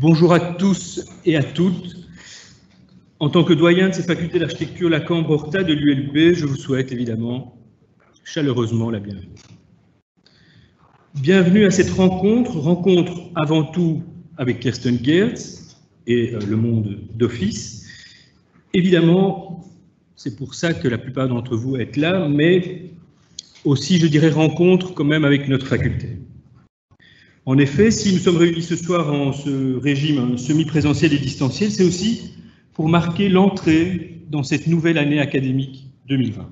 Bonjour à tous et à toutes. En tant que doyen de cette faculté d'architecture, la Cambre de l'ULB, je vous souhaite évidemment chaleureusement la bienvenue. Bienvenue à cette rencontre, rencontre avant tout avec Kirsten Geertz et euh, le monde d'office. Évidemment, c'est pour ça que la plupart d'entre vous êtes là, mais aussi, je dirais, rencontre quand même avec notre faculté. En effet, si nous sommes réunis ce soir en ce régime semi-présentiel et distanciel, c'est aussi pour marquer l'entrée dans cette nouvelle année académique 2020.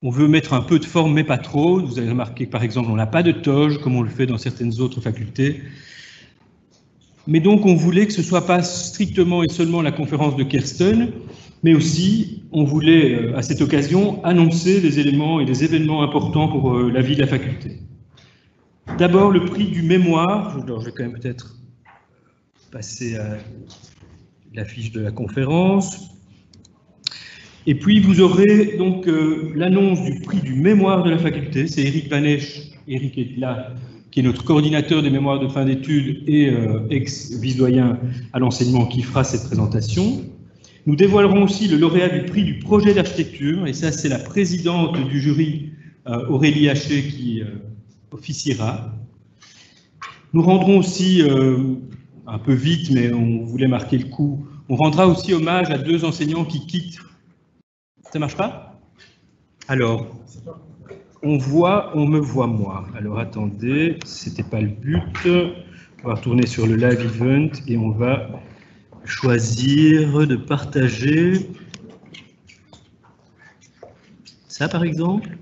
On veut mettre un peu de forme, mais pas trop. Vous avez remarqué que, par exemple, on n'a pas de toge, comme on le fait dans certaines autres facultés. Mais donc, on voulait que ce ne soit pas strictement et seulement la conférence de Kirsten, mais aussi, on voulait, euh, à cette occasion, annoncer les éléments et les événements importants pour euh, la vie de la faculté. D'abord, le prix du mémoire. je vais quand même peut-être passer à l'affiche de la conférence. Et puis, vous aurez donc euh, l'annonce du prix du mémoire de la faculté. C'est Eric Vanèche, Eric est là, qui est notre coordinateur des mémoires de fin d'études et euh, ex-vice-doyen à l'enseignement, qui fera cette présentation. Nous dévoilerons aussi le lauréat du prix du projet d'architecture, et ça, c'est la présidente du jury, euh, Aurélie Haché, qui officiera. Nous rendrons aussi, euh, un peu vite, mais on voulait marquer le coup, on rendra aussi hommage à deux enseignants qui quittent. Ça marche pas? Alors, on voit, on me voit moi. Alors attendez, c'était pas le but. On va retourner sur le live event et on va choisir de partager ça par exemple.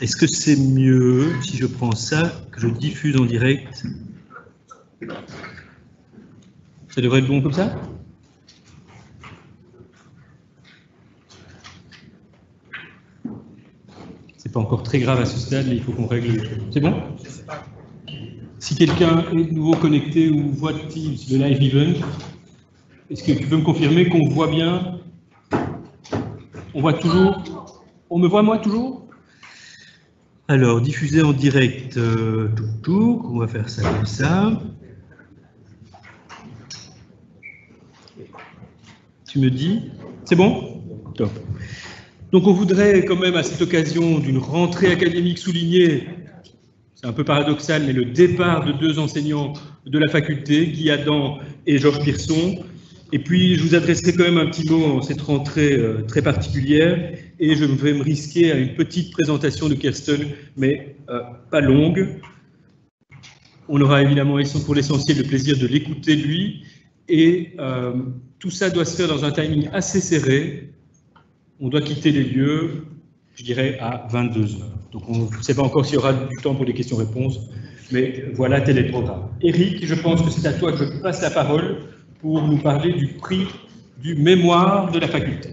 Est-ce que c'est mieux si je prends ça, que je diffuse en direct? Ça devrait être bon comme ça? C'est pas encore très grave à ce stade, mais il faut qu'on règle. C'est bon? Si quelqu'un est nouveau connecté ou voit le live event, est-ce que tu peux me confirmer qu'on voit bien? On voit toujours On me voit moi toujours? Alors, diffuser en direct, euh, tout, tout, on va faire ça comme ça. Tu me dis? C'est bon? Top. Donc on voudrait quand même à cette occasion d'une rentrée académique souligner, c'est un peu paradoxal, mais le départ de deux enseignants de la faculté, Guy Adam et Georges Pierson, et puis, je vous adresserai quand même un petit mot en cette rentrée euh, très particulière et je vais me risquer à une petite présentation de Kirsten, mais euh, pas longue. On aura évidemment pour l'essentiel le plaisir de l'écouter lui et euh, tout ça doit se faire dans un timing assez serré. On doit quitter les lieux, je dirais, à 22 h Donc, on ne sait pas encore s'il y aura du temps pour des questions-réponses, mais voilà, tel est le programme. Eric, je pense que c'est à toi que je passe la parole pour nous parler du prix du mémoire de la faculté.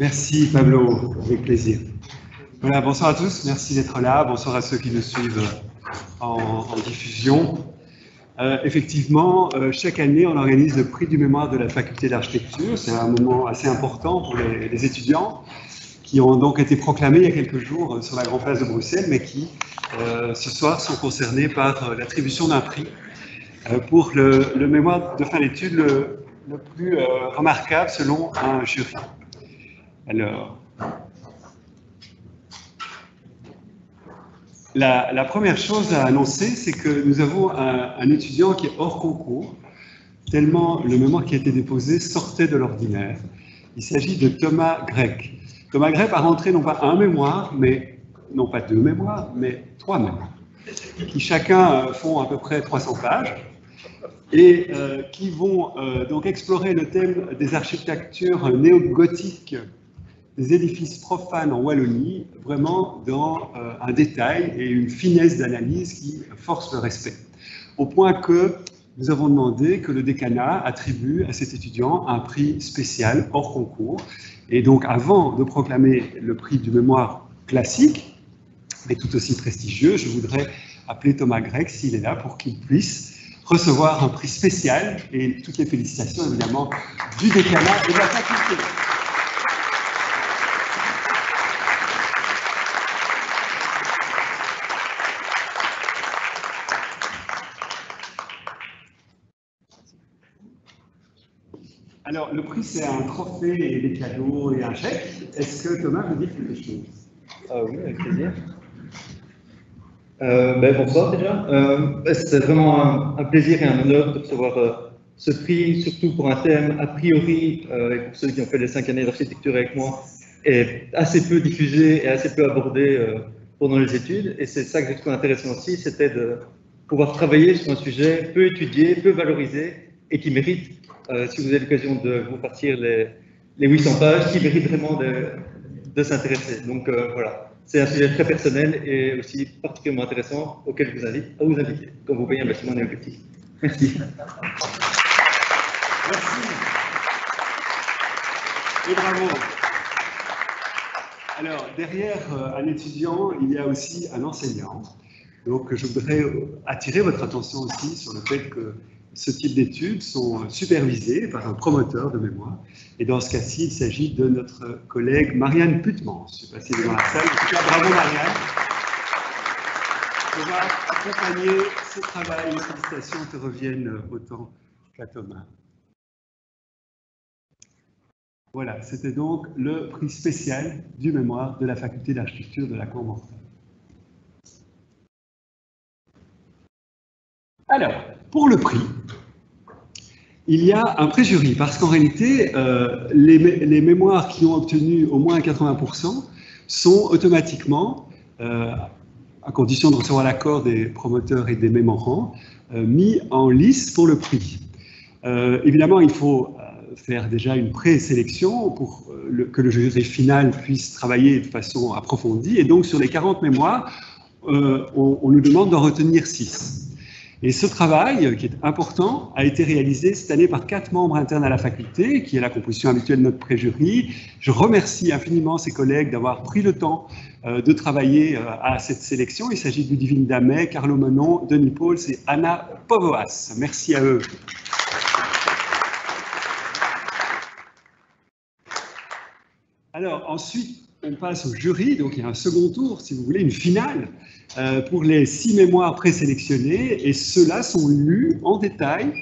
Merci Pablo, avec plaisir. Voilà, bonsoir à tous, merci d'être là, bonsoir à ceux qui nous suivent en, diffusion. Euh, effectivement, euh, chaque année, on organise le prix du mémoire de la faculté d'architecture. C'est un moment assez important pour les étudiants qui ont donc été proclamés il y a quelques jours sur la Grande Place de Bruxelles, mais qui, euh, ce soir, sont concernés par euh, l'attribution d'un prix euh, pour le, mémoire de fin d'études le, plus remarquable selon un jury. Alors, la, première chose à annoncer, c'est que nous avons un, un étudiant qui est hors concours, tellement le mémoire qui a été déposé sortait de l'ordinaire. Il s'agit de Thomas Grec. Thomas Grepp a rentré non pas un mémoire, mais non pas deux mémoires, mais trois mémoires, qui chacun euh, font à peu près 300 pages et euh, qui vont euh, donc explorer le thème des architectures néo-gothiques des édifices profanes en Wallonie, vraiment dans un détail et une finesse d'analyse qui force le respect. Au point que nous avons demandé que le décanat attribue à cet étudiant un prix spécial hors concours et donc, avant de proclamer le prix du mémoire classique, mais tout aussi prestigieux, je voudrais appeler Thomas Gregg, s'il est là, pour qu'il puisse recevoir un prix spécial et toutes les félicitations, évidemment, du décanat et de la faculté. Alors, le prix, c'est un trophée et des cadeaux et un chèque. Est-ce que Thomas veut dire quelque chose? Ah Oui, avec plaisir. Euh, ben, bonsoir déjà. Euh, c'est vraiment un, plaisir et un honneur de recevoir ce prix, surtout pour un thème a priori, et pour ceux qui ont fait les cinq années d'architecture avec moi, est assez peu diffusé et assez peu abordé pendant les études. Et c'est ça que j'ai trouvé intéressant aussi, c'était de pouvoir travailler sur un sujet peu étudié, peu valorisé et qui mérite si vous avez l'occasion de vous partir les, les 800 pages qui méritent vraiment de, de s'intéresser. Donc euh, voilà, c'est un sujet très personnel et aussi particulièrement intéressant auquel je vous invite à vous inviter quand vous voyez un bâtiment néogothique. Merci. Merci. Et bravo. Alors, derrière euh, un étudiant, il y a aussi un enseignant. Donc, je voudrais attirer votre attention aussi sur le fait que ce type d'études sont supervisées par un promoteur de mémoire. Et dans ce cas-ci, il s'agit de notre collègue Marianne Putman. Je ne sais pas si elle est dans la salle. En tout cas, bravo Marianne. On va accompagner ce travail. Les félicitations te reviennent autant qu'à Thomas. Voilà, c'était donc le prix spécial du mémoire de la faculté d'architecture de la Cour Alors, pour le prix, il y a un préjury, parce qu'en réalité, euh, les, mémoires qui ont obtenu au moins 80% sont automatiquement, euh, à condition de recevoir l'accord des promoteurs et des mémorants, euh, mis en lice pour le prix. évidemment, il faut faire déjà une présélection pour que le jury final puisse travailler de façon approfondie. Et donc, sur les 40 mémoires, on, on nous demande d'en retenir 6. Et ce travail, qui est important, a été réalisé cette année par quatre membres internes à la faculté, qui est la composition habituelle de notre préjury. Je remercie infiniment ces collègues d'avoir pris le temps euh, de travailler euh, à cette sélection. Il s'agit de Ludivine Damet, Carlo Menon, Denis Pauls et Anna Povoas. Merci à eux. Alors ensuite, on passe au jury, donc il y a un second tour, si vous voulez, une finale euh, pour les six mémoires présélectionnées, et ceux-là sont lus en détail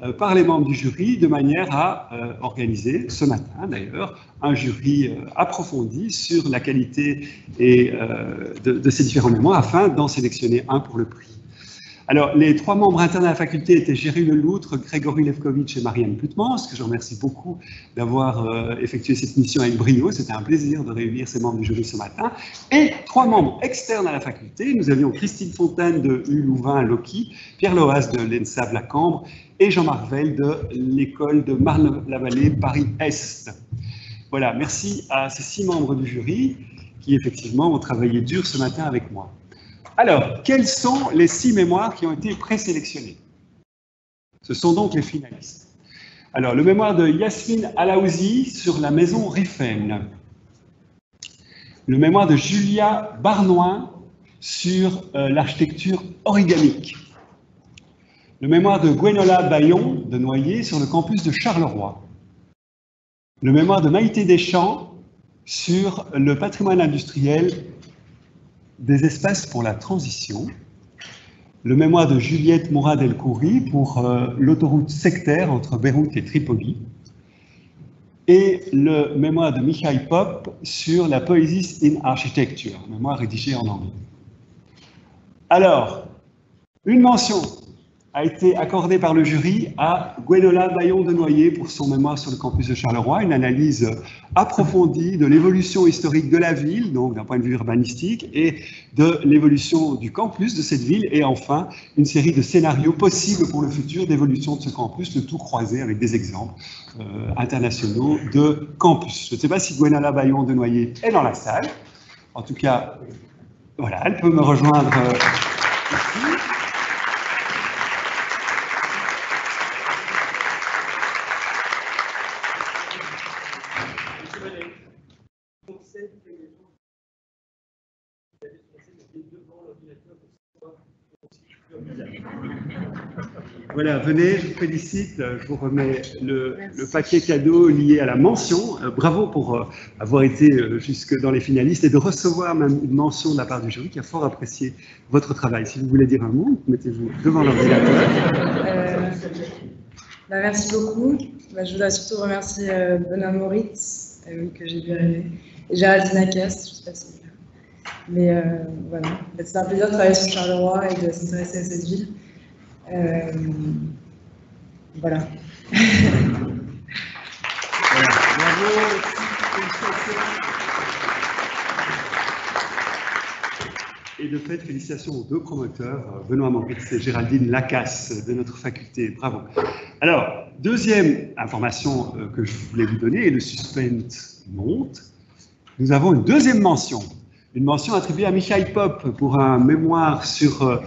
euh, par les membres du jury de manière à euh, organiser, ce matin d'ailleurs, un jury approfondi sur la qualité de, ces différents mémoires afin d'en sélectionner un pour le prix. Alors, les trois membres internes à la faculté étaient Géry Leloutre, Grégory Levkovitch et Marianne ce que je remercie beaucoup d'avoir euh, effectué cette mission avec brio. C'était un plaisir de réunir ces membres du jury ce matin. Et trois membres externes à la faculté. Nous avions Christine Fontaine de U-Louvain-Loki, Pierre Loas de l'ENSAB La Cambre et Jean-Marc de l'école de Marne-la-Vallée Paris-Est. Voilà, merci à ces six membres du jury qui effectivement ont travaillé dur ce matin avec moi. Alors, quels sont les six mémoires qui ont été présélectionnés Ce sont donc les finalistes. Alors, le mémoire de Yasmine Alaouzi sur la maison Riffen. Le mémoire de Julia Barnoin sur euh, l'architecture origamique. Le mémoire de Gwenola Bayon de Noyer sur le campus de Charleroi. Le mémoire de Maïté Deschamps sur le patrimoine industriel des espaces pour la transition, le mémoire de Juliette Mourad El Khoury pour euh, l'autoroute sectaire entre Beyrouth et Tripoli, et le mémoire de Michael Pop sur la poésie in architecture, mémoire rédigé en anglais. Alors, une mention a été accordé par le jury à Gwenola Bayon de Noyer pour son mémoire sur le campus de Charleroi, une analyse approfondie de l'évolution historique de la ville, donc d'un point de vue urbanistique, et de l'évolution du campus de cette ville, et enfin une série de scénarios possibles pour le futur d'évolution de ce campus, le tout croisé avec des exemples euh, internationaux de campus. Je ne sais pas si Gwenola Bayon de Noyer est dans la salle. En tout cas, voilà, elle peut me rejoindre euh, ici. Voilà, venez, je vous félicite, je vous remets le, paquet cadeau lié à la mention. Euh, bravo pour euh, avoir été euh, jusque dans les finalistes et de recevoir même une mention de la part du jury qui a fort apprécié votre travail. Si vous voulez dire un mot, mettez-vous devant l'ordinateur. Bah, merci beaucoup. Bah, je voudrais surtout remercier Benoît Moritz, que j'ai vu arriver, et Géraldine Acast, je ne sais pas si. Mais voilà, bah, c'est un plaisir de travailler sur Charleroi et de s'intéresser à cette ville. Euh, voilà. Bravo. Et de fait, félicitations aux deux promoteurs, euh, Benoît Moritz et Géraldine Lacasse de notre faculté. Bravo. Alors, deuxième information euh, que je voulais vous donner, et le suspense monte, nous avons une deuxième mention. Une mention attribuée à Michael Pop pour un mémoire sur euh,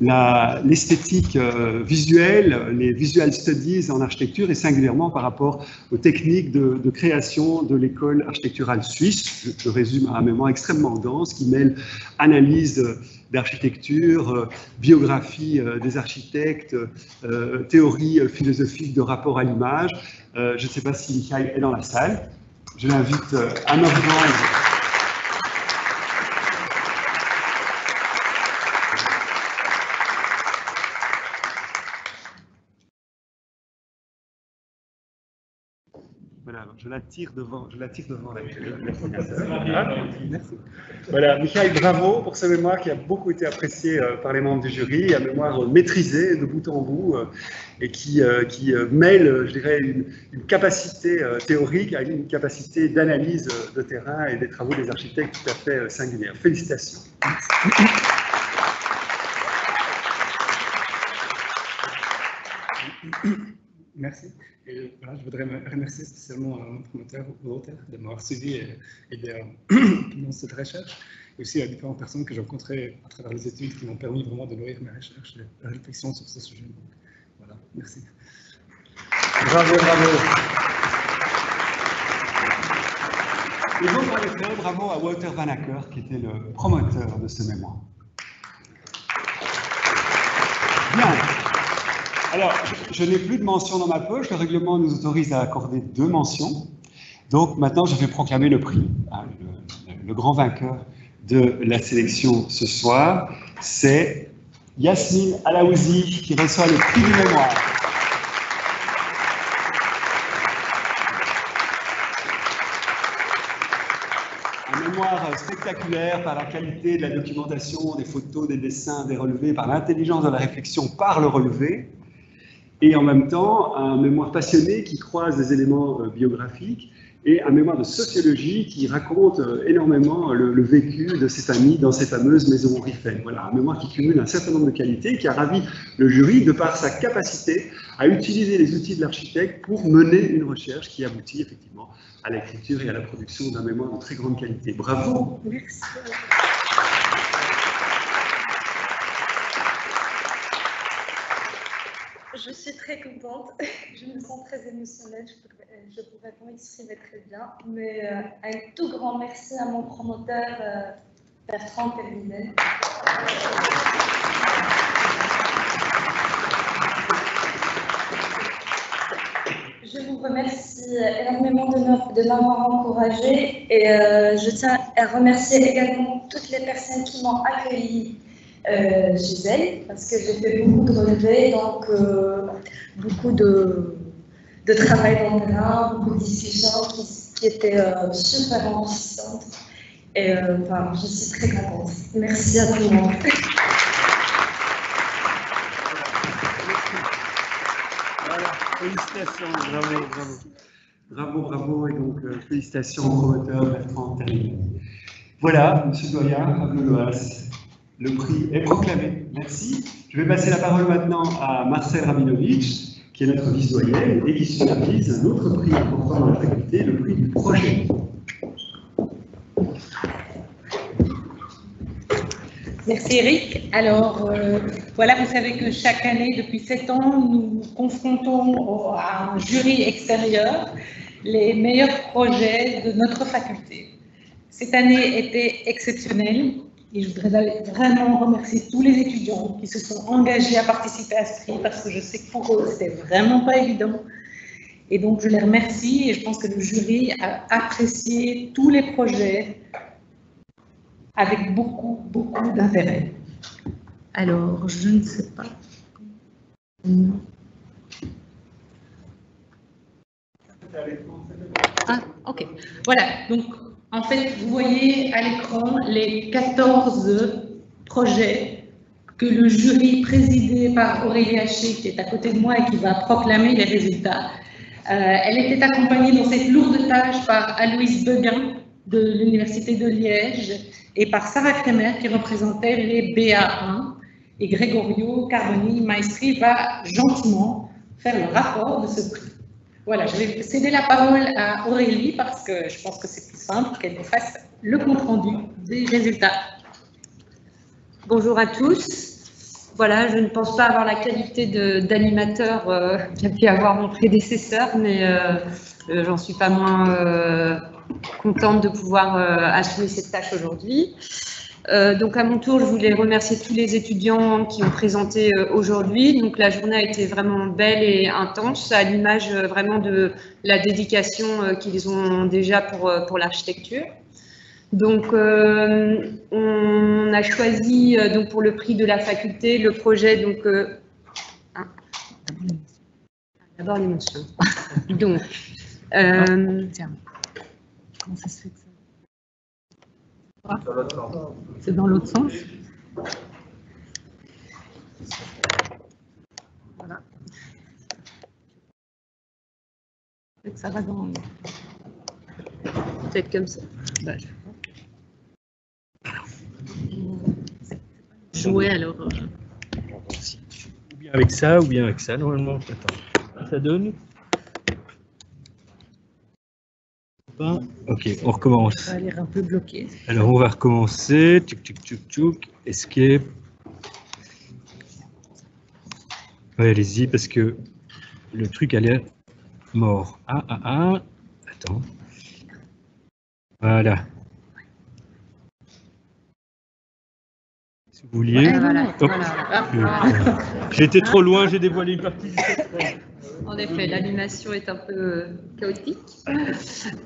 l'esthétique euh, visuelle, les visual studies en architecture et singulièrement par rapport aux techniques de, création de l'école architecturale suisse. Je, résume à un mémoire extrêmement dense qui mêle analyse d'architecture, euh, biographie euh, des architectes, théorie philosophique de rapport à l'image. Je ne sais pas si Michael est dans la salle. Je l'invite à me rejoindre. Je la tire devant, je la tire devant la Ah, Merci. Voilà, Michael, bravo pour ce mémoire qui a beaucoup été apprécié euh, par les membres du jury, un mémoire euh, maîtrisé de bout en bout euh, et qui, qui mêle, je dirais, une, une capacité théorique à une capacité d'analyse de terrain et des travaux des architectes tout à fait singulière. Félicitations. Merci. Et voilà, je voudrais me remercier spécialement à mon promoteur Walter de m'avoir suivi et, et de- dans cette recherche, et aussi à différentes personnes que j'ai rencontrées à travers les études qui m'ont permis vraiment de nourrir mes recherches et la réflexion sur ce sujet. Donc, voilà, merci. Bravo, bravo. Et donc, en effet, bravo à Walter Van Acker, qui était le promoteur de ce mémoire. Bien. Alors, je, n'ai plus de mention dans ma poche. Le règlement nous autorise à accorder deux mentions. Donc, maintenant, je vais proclamer le prix. hein, le, le grand vainqueur de la sélection ce soir, c'est Yasmine Alaouzi, qui reçoit le prix du mémoire. Un mémoire spectaculaire par la qualité de la documentation, des photos, des dessins, des relevés, par l'intelligence de la réflexion, par le relevé, et en même temps un mémoire passionné qui croise des éléments euh, biographiques et un mémoire de sociologie qui raconte euh, énormément le, vécu de ses familles dans ces fameuses maisons Riffel. Voilà, un mémoire qui cumule un certain nombre de qualités, qui a ravi le jury de par sa capacité à utiliser les outils de l'architecte pour mener une recherche qui aboutit effectivement à l'écriture et à la production d'un mémoire de très grande qualité. Bravo Merci. Je suis très contente. Je me sens très émotionnelle. Je je pourrais pas m'exprimer très bien. Mais euh, un tout grand merci à mon promoteur euh, Bertrand Perlinet. Je vous remercie énormément de m'avoir encouragée et euh, je tiens à remercier également toutes les personnes qui m'ont accueillie euh, chez parce que j'ai fait beaucoup de relevés, donc euh, beaucoup de, de travail dans le terrain, beaucoup de discussions qui, qui étaient euh, super enrichissantes. Et euh, enfin, je suis très contente. Merci à tout le monde. Félicitations, bravo, bravo. Bravo, bravo, et donc euh, félicitations au promoteur Bertrand Terrier. Voilà, Monsieur Doyen, Blois, le prix est proclamé. Merci. Je vais passer la parole maintenant à Marcel Rabinovitch, qui est notre vice-doyen et qui supervise un autre prix important dans la faculté, le prix du projet. Merci Eric. Alors euh, voilà, vous savez que chaque année, depuis sept ans, nous confrontons à un jury extérieur les meilleurs projets de notre faculté. Cette année était exceptionnelle et je voudrais vraiment remercier tous les étudiants qui se sont engagés à participer à ce prix parce que je sais que pour eux, c'était vraiment pas évident. Et donc, je les remercie et je pense que le jury a apprécié tous les projets avec beaucoup, beaucoup d'intérêt. Alors, je ne sais pas. Ah, ok. Voilà, donc en fait, vous voyez à l'écran les 14 projets que le jury présidé par Aurélie Haché, qui est à côté de moi et qui va proclamer les résultats, euh, elle était accompagnée dans cette lourde tâche par Aloïse Beguin de l'Université de Liège et par Sarah Kremer qui représentait les BA1 et Gregorio Carboni Maestri va gentiment faire le rapport de ce prix. Voilà, je vais céder la parole à Aurélie parce que je pense que c'est qu'elle nous fasse le compte-rendu des résultats. Bonjour à tous. Voilà, je ne pense pas avoir la qualité d'animateur euh, qu'a pu avoir mon prédécesseur, mais euh, euh, j'en suis pas moins contente de pouvoir assumer cette tâche aujourd'hui. Euh, donc à mon tour, je voulais remercier tous les étudiants qui ont présenté euh, aujourd'hui. Donc la journée a été vraiment belle et intense, à l'image euh, vraiment de la dédication qu'ils ont déjà pour, pour l'architecture. Donc on a choisi donc pour le prix de la faculté le projet donc ah, d'abord l'émotion. donc Tiens, comment ça se fait que ça C'est dans l'autre sens Voilà. Peut-être ça va dans... peut-être comme ça. Jouer alors. euh, Ou bien avec ça, ou bien avec ça, normalement. Ça donne Pas. Ok, on recommence. Ça a l'air un peu bloqué. Alors, on va recommencer. Tchouk, tchouk, tchouk, tchouk. Escape. Ouais, allez-y, parce que le truc a l'air mort. Ah, ah, ah. Attends. Voilà. Si vous vouliez. Ouais, voilà, voilà. Euh, J'étais trop loin, j'ai dévoilé une partie du secret. En effet, l'animation est un peu euh, chaotique.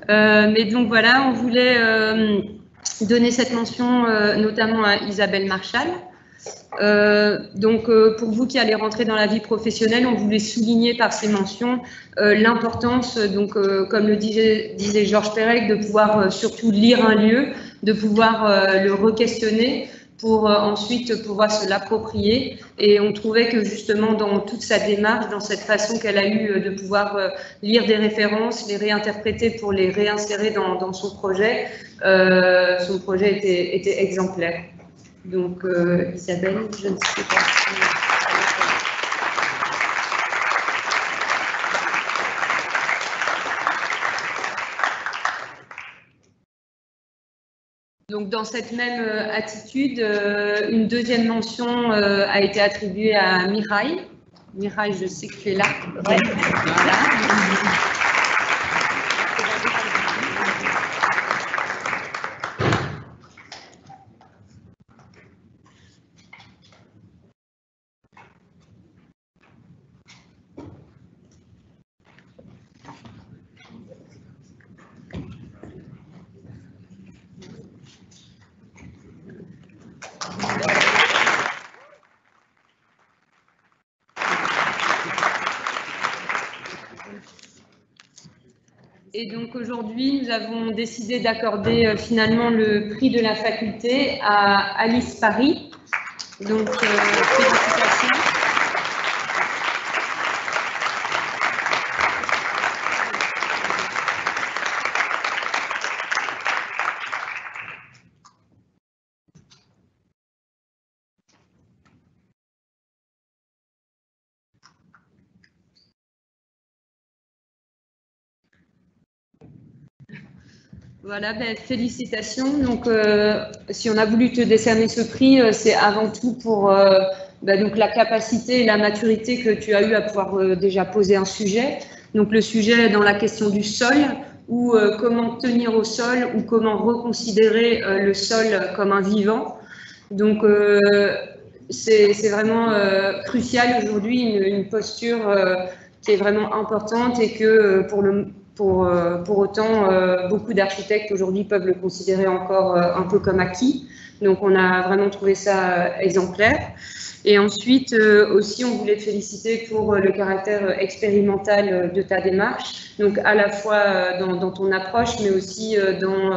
Euh, mais donc voilà, on voulait euh, donner cette mention euh, notamment à Isabelle Marchal. Donc pour vous qui allez rentrer dans la vie professionnelle, on voulait souligner par ces mentions l'importance, donc comme le disait, disait Georges Perec, de pouvoir surtout lire un lieu, de pouvoir le re-questionner pour euh, ensuite pouvoir se l'approprier. Et on trouvait que justement dans toute sa démarche, dans cette façon qu'elle a eue euh, de pouvoir euh, lire des références, les réinterpréter pour les réinsérer dans, son projet, son projet était, était exemplaire. Donc Isabelle, je ne sais pas Donc, dans cette même euh, attitude, euh, une deuxième mention euh, a été attribuée à Mirail. Mirail, je sais que tu es là. Voilà. Et donc aujourd'hui, nous avons décidé d'accorder euh, finalement le prix de la faculté à Alice Paris. Donc euh, Voilà, ben, félicitations. Donc, euh, si on a voulu te décerner ce prix, euh, c'est avant tout pour euh, ben, donc la capacité et la maturité que tu as eu à pouvoir déjà poser un sujet. Donc, le sujet dans la question du sol, ou comment tenir au sol, ou comment reconsidérer le sol comme un vivant. Donc, c'est vraiment crucial aujourd'hui, une, une posture qui est vraiment importante et que pour le pour, euh, pour autant, euh, beaucoup d'architectes aujourd'hui peuvent le considérer encore euh, un peu comme acquis. Donc on a vraiment trouvé ça exemplaire. Et ensuite aussi, on voulait te féliciter pour le caractère expérimental de ta démarche, donc à la fois dans, ton approche, mais aussi dans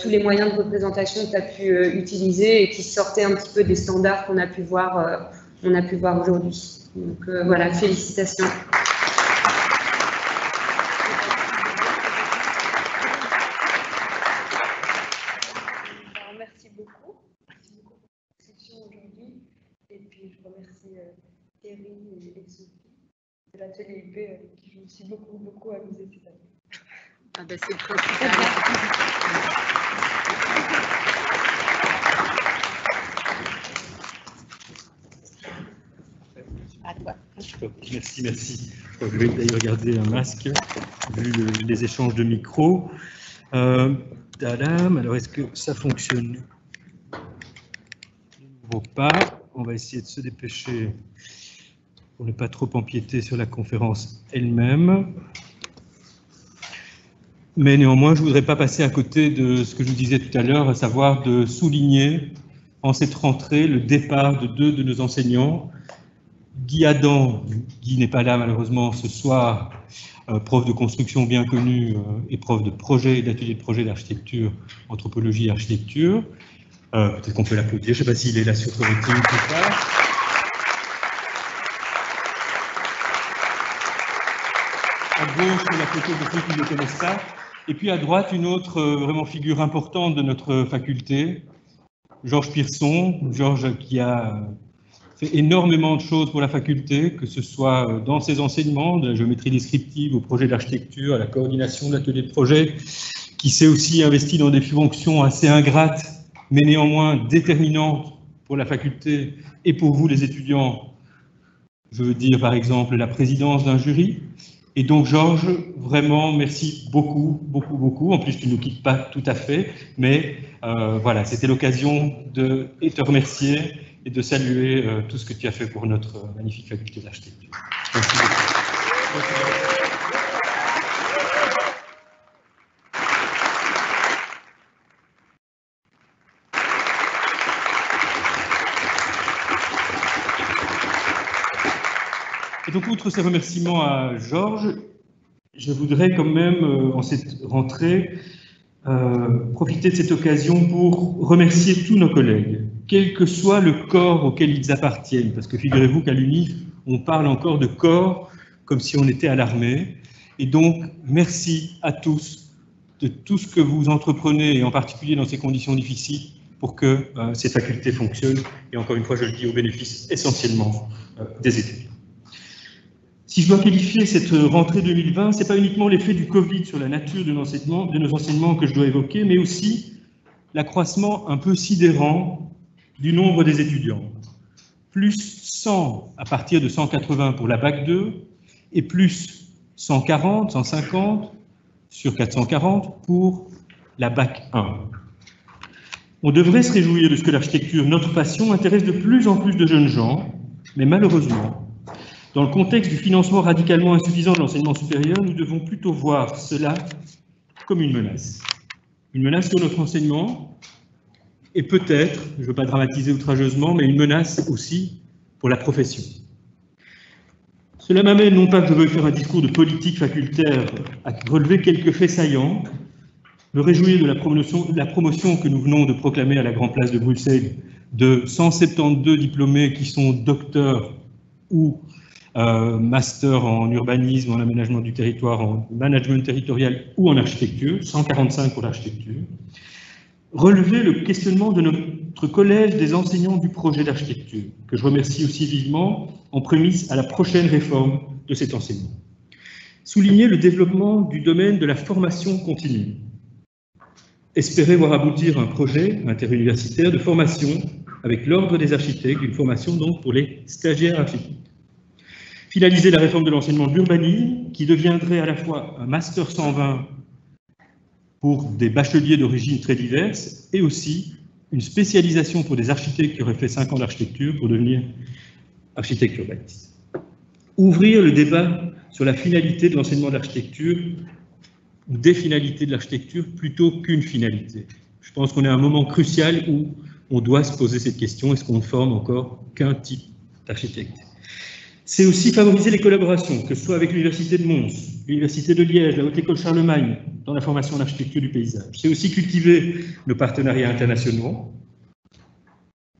tous les moyens de représentation que tu as pu utiliser et qui sortaient un petit peu des standards qu'on a pu voir aujourd'hui. Donc voilà, félicitations. l'atelier UP avec qui je me suis beaucoup, beaucoup amusée cette année. Ah ben c'est principal. À toi. Merci, merci. Je vais d'ailleurs garder un masque, vu le, les échanges de micros. Euh, tadam, alors est-ce que ça fonctionne? Pas. On va essayer de se dépêcher pour ne pas trop empiéter sur la conférence elle-même. Mais néanmoins, je ne voudrais pas passer à côté de ce que je vous disais tout à l'heure, à savoir de souligner en cette rentrée le départ de deux de nos enseignants. Guy Adam, Guy n'est pas là malheureusement ce soir, euh, prof de construction bien connu euh, et prof de projet, d'atelier de projet d'architecture, anthropologie et architecture. Euh, Peut-être qu'on peut l'applaudir, je ne sais pas s'il est là sur le meeting tout à gauche, la photo de ceux qui ne connaissent pas. Et puis à droite, une autre euh, vraiment figure importante de notre faculté, Georges Pearson. Georges qui a fait énormément de choses pour la faculté, que ce soit euh, dans ses enseignements, de la géométrie descriptive au projet d'architecture, à la coordination d'ateliers de projet, qui s'est aussi investi dans des fonctions assez ingrates, mais néanmoins déterminantes pour la faculté et pour vous les étudiants. Je veux dire par exemple la présidence d'un jury, et donc, Georges, vraiment, merci beaucoup, beaucoup, beaucoup. En plus, tu ne nous quittes pas tout à fait, mais euh, voilà, c'était l'occasion de te remercier et de saluer euh, tout ce que tu as fait pour notre magnifique faculté d'architecture. Merci beaucoup. Outre ces remerciements à Georges, je voudrais quand même, euh, en cette rentrée, euh, profiter de cette occasion pour remercier tous nos collègues, quel que soit le corps auquel ils appartiennent, parce que figurez-vous qu'à l'UNIF, on parle encore de corps comme si on était à l'armée. Et donc, merci à tous de tout ce que vous entreprenez, et en particulier dans ces conditions difficiles, pour que euh, ces facultés fonctionnent, et encore une fois, je le dis, au bénéfice essentiellement des étudiants. Si je dois qualifier cette rentrée 2020, ce n'est pas uniquement l'effet du Covid sur la nature de nos, enseignements, de nos enseignements que je dois évoquer, mais aussi l'accroissement un peu sidérant du nombre des étudiants. Plus 100 à partir de 180 pour la BAC 2 et plus 140, 150 sur 440 pour la BAC 1. On devrait se réjouir de ce que l'architecture, notre passion, intéresse de plus en plus de jeunes gens, mais malheureusement, dans le contexte du financement radicalement insuffisant de l'enseignement supérieur, nous devons plutôt voir cela comme une menace. Une menace pour notre enseignement et peut-être, je ne veux pas dramatiser outrageusement, mais une menace aussi pour la profession. Cela m'amène non pas que je veuille faire un discours de politique facultaire à relever quelques faits saillants, me réjouir de la promotion, la promotion que nous venons de proclamer à la Grande Place de Bruxelles de 172 diplômés qui sont docteurs ou euh, master en urbanisme, en aménagement du territoire, en management territorial ou en architecture, 145 pour l'architecture. Relever le questionnement de notre collège des enseignants du projet d'architecture, que je remercie aussi vivement en prémisse à la prochaine réforme de cet enseignement. Souligner le développement du domaine de la formation continue. Espérer voir aboutir un projet interuniversitaire de formation avec l'ordre des architectes, une formation donc pour les stagiaires architectes finaliser la réforme de l'enseignement de l'urbanisme, qui deviendrait à la fois un master 120 pour des bacheliers d'origine très diverses, et aussi une spécialisation pour des architectes qui auraient fait 5 ans d'architecture pour devenir architecte urbaniste. Ouvrir le débat sur la finalité de l'enseignement de l'architecture, ou des finalités de l'architecture, plutôt qu'une finalité. Je pense qu'on est à un moment crucial où on doit se poser cette question, est-ce qu'on ne forme encore qu'un type d'architecte? C'est aussi favoriser les collaborations, que ce soit avec l'Université de Mons, l'Université de Liège, la Haute École Charlemagne, dans la formation d'architecture du paysage. C'est aussi cultiver nos partenariats internationaux.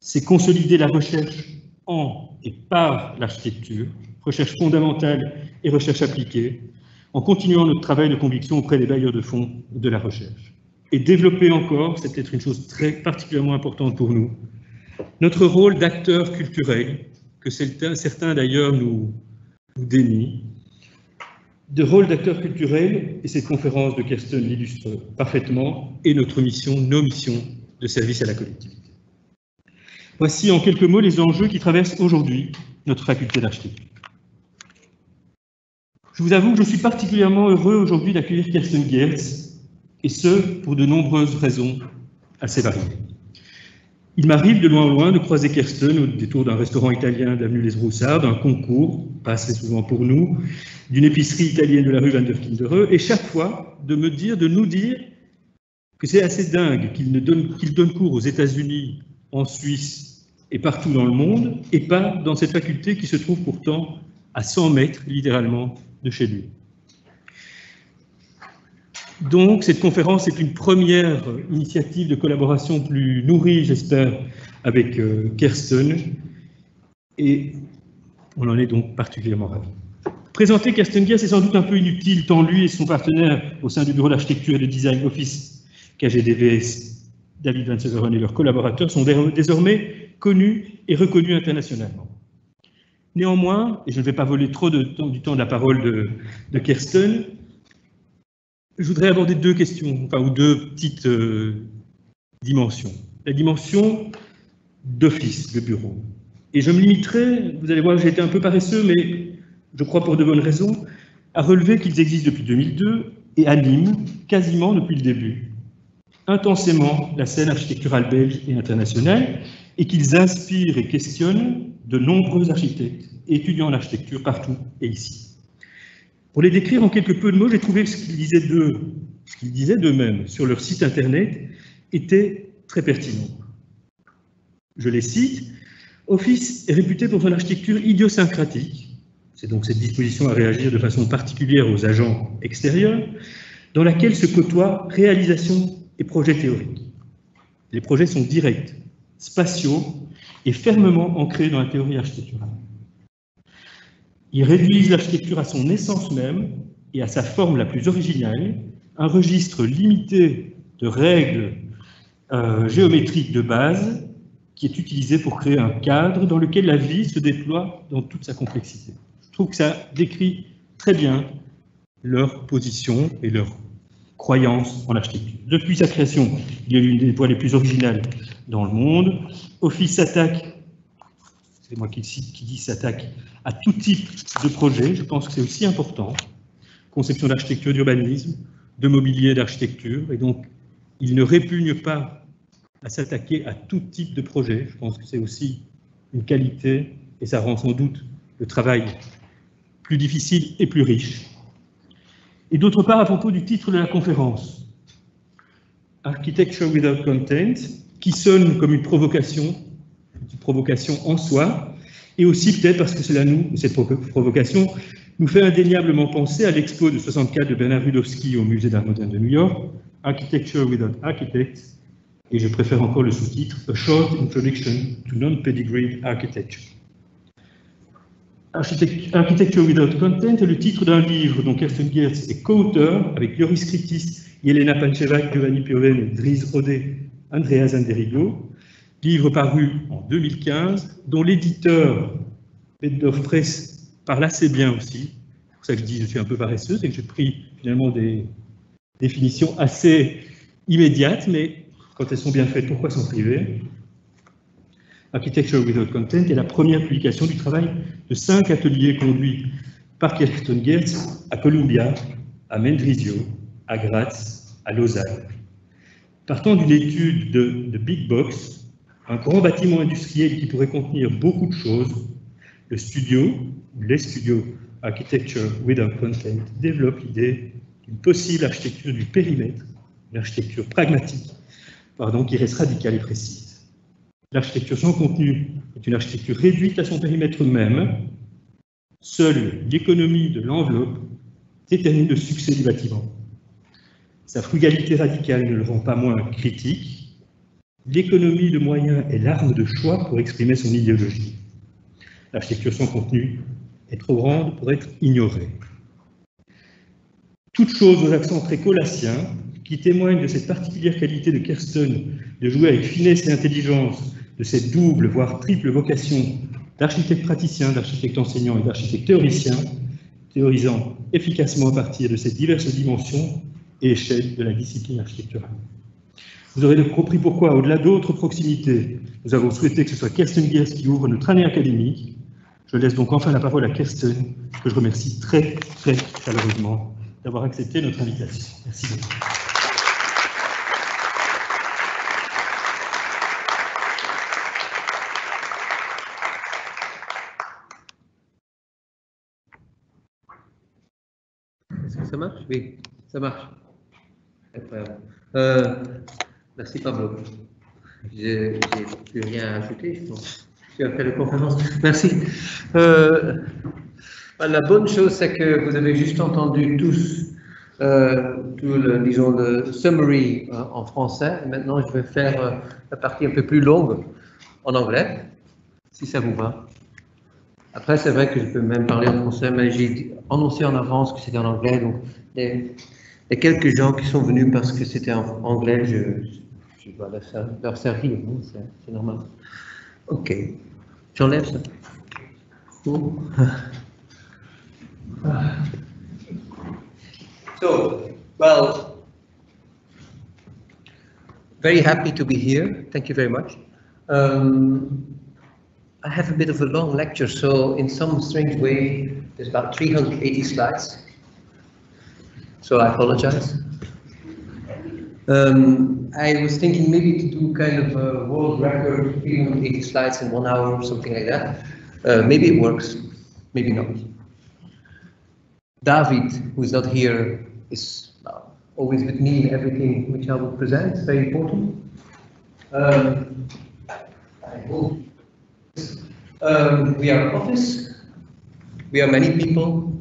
C'est consolider la recherche en et par l'architecture, recherche fondamentale et recherche appliquée, en continuant notre travail de conviction auprès des bailleurs de fonds de la recherche. Et développer encore, c'est peut-être une chose très particulièrement importante pour nous, notre rôle d'acteur culturel, que certains d'ailleurs nous, nous dénient, de rôle d'acteur culturel, et cette conférence de Kirsten l'illustre parfaitement, et notre mission, nos missions de service à la collectivité. Voici en quelques mots les enjeux qui traversent aujourd'hui notre faculté d'architecture. Je vous avoue que je suis particulièrement heureux aujourd'hui d'accueillir Kirsten Geertz, et ce, pour de nombreuses raisons assez variées. Il m'arrive de loin en loin de croiser Kirsten au détour d'un restaurant italien d'avenue Les Broussards, d'un concours, pas assez souvent pour nous, d'une épicerie italienne de la rue Van der Kindereux, et chaque fois de me dire, de nous dire que c'est assez dingue qu'il donne, donne cours aux États-Unis, en Suisse et partout dans le monde, et pas dans cette faculté qui se trouve pourtant à 100 mètres, littéralement, de chez lui. Donc, cette conférence est une première initiative de collaboration plus nourrie, j'espère, avec euh, Kersten, et on en est donc particulièrement ravis. Présenter Kersten Gier, c'est sans doute un peu inutile, tant lui et son partenaire au sein du bureau d'architecture et de design Office KGDVS, David Van Severen et leurs collaborateurs, sont désormais connus et reconnus internationalement. Néanmoins, et je ne vais pas voler trop de temps, du temps de la parole de Kirsten, je voudrais aborder deux questions, enfin, ou deux petites euh, dimensions. La dimension d'office, de bureau. Et je me limiterai, vous allez voir, j'ai été un peu paresseux, mais je crois pour de bonnes raisons, à relever qu'ils existent depuis 2002 et animent quasiment depuis le début intensément la scène architecturale belge et internationale et qu'ils inspirent et questionnent de nombreux architectes étudiants en architecture partout et ici. Pour les décrire en quelques peu de mots, j'ai trouvé que ce qu'ils disaient d'eux, ce qu'ils disaient d'eux-mêmes sur leur site internet était très pertinent. Je les cite. Office est réputé pour son architecture idiosyncratique, c'est donc cette disposition à réagir de façon particulière aux agents extérieurs, dans laquelle se côtoient réalisation et projets théoriques. Les projets sont directs, spatiaux et fermement ancrés dans la théorie architecturale. Ils réduisent l'architecture à son essence même et à sa forme la plus originale, un registre limité de règles euh, géométriques de base qui est utilisé pour créer un cadre dans lequel la vie se déploie dans toute sa complexité. Je trouve que ça décrit très bien leur position et leur croyance en architecture. Depuis sa création, il a l'une des voies les plus originales dans le monde. Office s'attaque, c'est moi qui qui s'attaque à tout type de projet. Je pense que c'est aussi important. Conception d'architecture, d'urbanisme, de mobilier, d'architecture. Et donc, il ne répugne pas à s'attaquer à tout type de projet. Je pense que c'est aussi une qualité et ça rend sans doute le travail plus difficile et plus riche. Et d'autre part, à propos du titre de la conférence, Architecture Without Content, qui sonne comme une provocation, une provocation en soi, et aussi peut-être parce que cela nous, cette provocation, nous fait indéniablement penser à l'expo de 64 de Bernard Rudowski au Musée d'Art moderne de New York, Architecture Without Architects, et je préfère encore le sous-titre, A Short Introduction to Non-Pedigreed Architecture. Architecture Without Content est le titre d'un livre dont Kirsten Geertz est co-auteur avec Yoris Kritis, Yelena Panchevac, Giovanni Pioven Dries Rodet, Andrea Zanderigo, livre paru en 2015, dont l'éditeur Bedorf Press parle assez bien aussi. C'est pour ça que je dis que je suis un peu paresseux, c'est que j'ai pris finalement des définitions assez immédiates, mais quand elles sont bien faites, pourquoi s'en priver? Architecture Without Content est la première publication du travail de cinq ateliers conduits par Kirsten Geertz à Columbia, à Mendrisio, à Graz, à Lausanne. Partant d'une étude de, de Big Box, un grand bâtiment industriel qui pourrait contenir beaucoup de choses, le studio, les studios Architecture Without Content, développe l'idée d'une possible architecture du périmètre, une architecture pragmatique, pardon, qui reste radicale et précise. L'architecture sans contenu est une architecture réduite à son périmètre même. Seule l'économie de l'enveloppe détermine le succès du bâtiment. Sa frugalité radicale ne le rend pas moins critique. L'économie de moyens est l'arme de choix pour exprimer son idéologie. L'architecture sans contenu est trop grande pour être ignorée. Toute chose aux accents très colassiens, qui témoignent de cette particulière qualité de Kersten de jouer avec finesse et intelligence de cette double, voire triple vocation d'architecte praticien, d'architecte enseignant et d'architecte théoricien, théorisant efficacement à partir de ces diverses dimensions et échelles de la discipline architecturale. Vous aurez compris pourquoi, au-delà d'autres proximités, nous avons souhaité que ce soit Kirsten Gears qui ouvre notre année académique. Je laisse donc enfin la parole à Kirsten, que je remercie très, très chaleureusement d'avoir accepté notre invitation. Merci beaucoup. Est-ce que ça marche? Oui, ça marche. Merci Pablo. J'ai plus rien à ajouter, je pense. As fait la conférence. Merci. Euh, la bonne chose, c'est que vous avez juste entendu tous, euh, tout le, disons, le summary euh, en français. Maintenant, je vais faire la partie un peu plus longue en anglais, si ça vous va. Après, c'est vrai que je peux même parler en français, mais j'ai annoncé en avance que c'était en anglais. Donc, les, les, quelques gens qui sont venus parce que c'était en anglais, je, servir. C'est normal. OK. J'enlève ça. So, well, very happy to be here. Thank you very much. Um, I have a bit of a long lecture, so in some strange way, there's about 380 slides. So I apologize. Um, I was thinking maybe to do kind of a world record, 380 slides in one hour or something like that. Uh, maybe it works, maybe not. David, who is not here, is always with me in everything which I will present. It's very important. Um, I hope. Um, we are office. We are many people,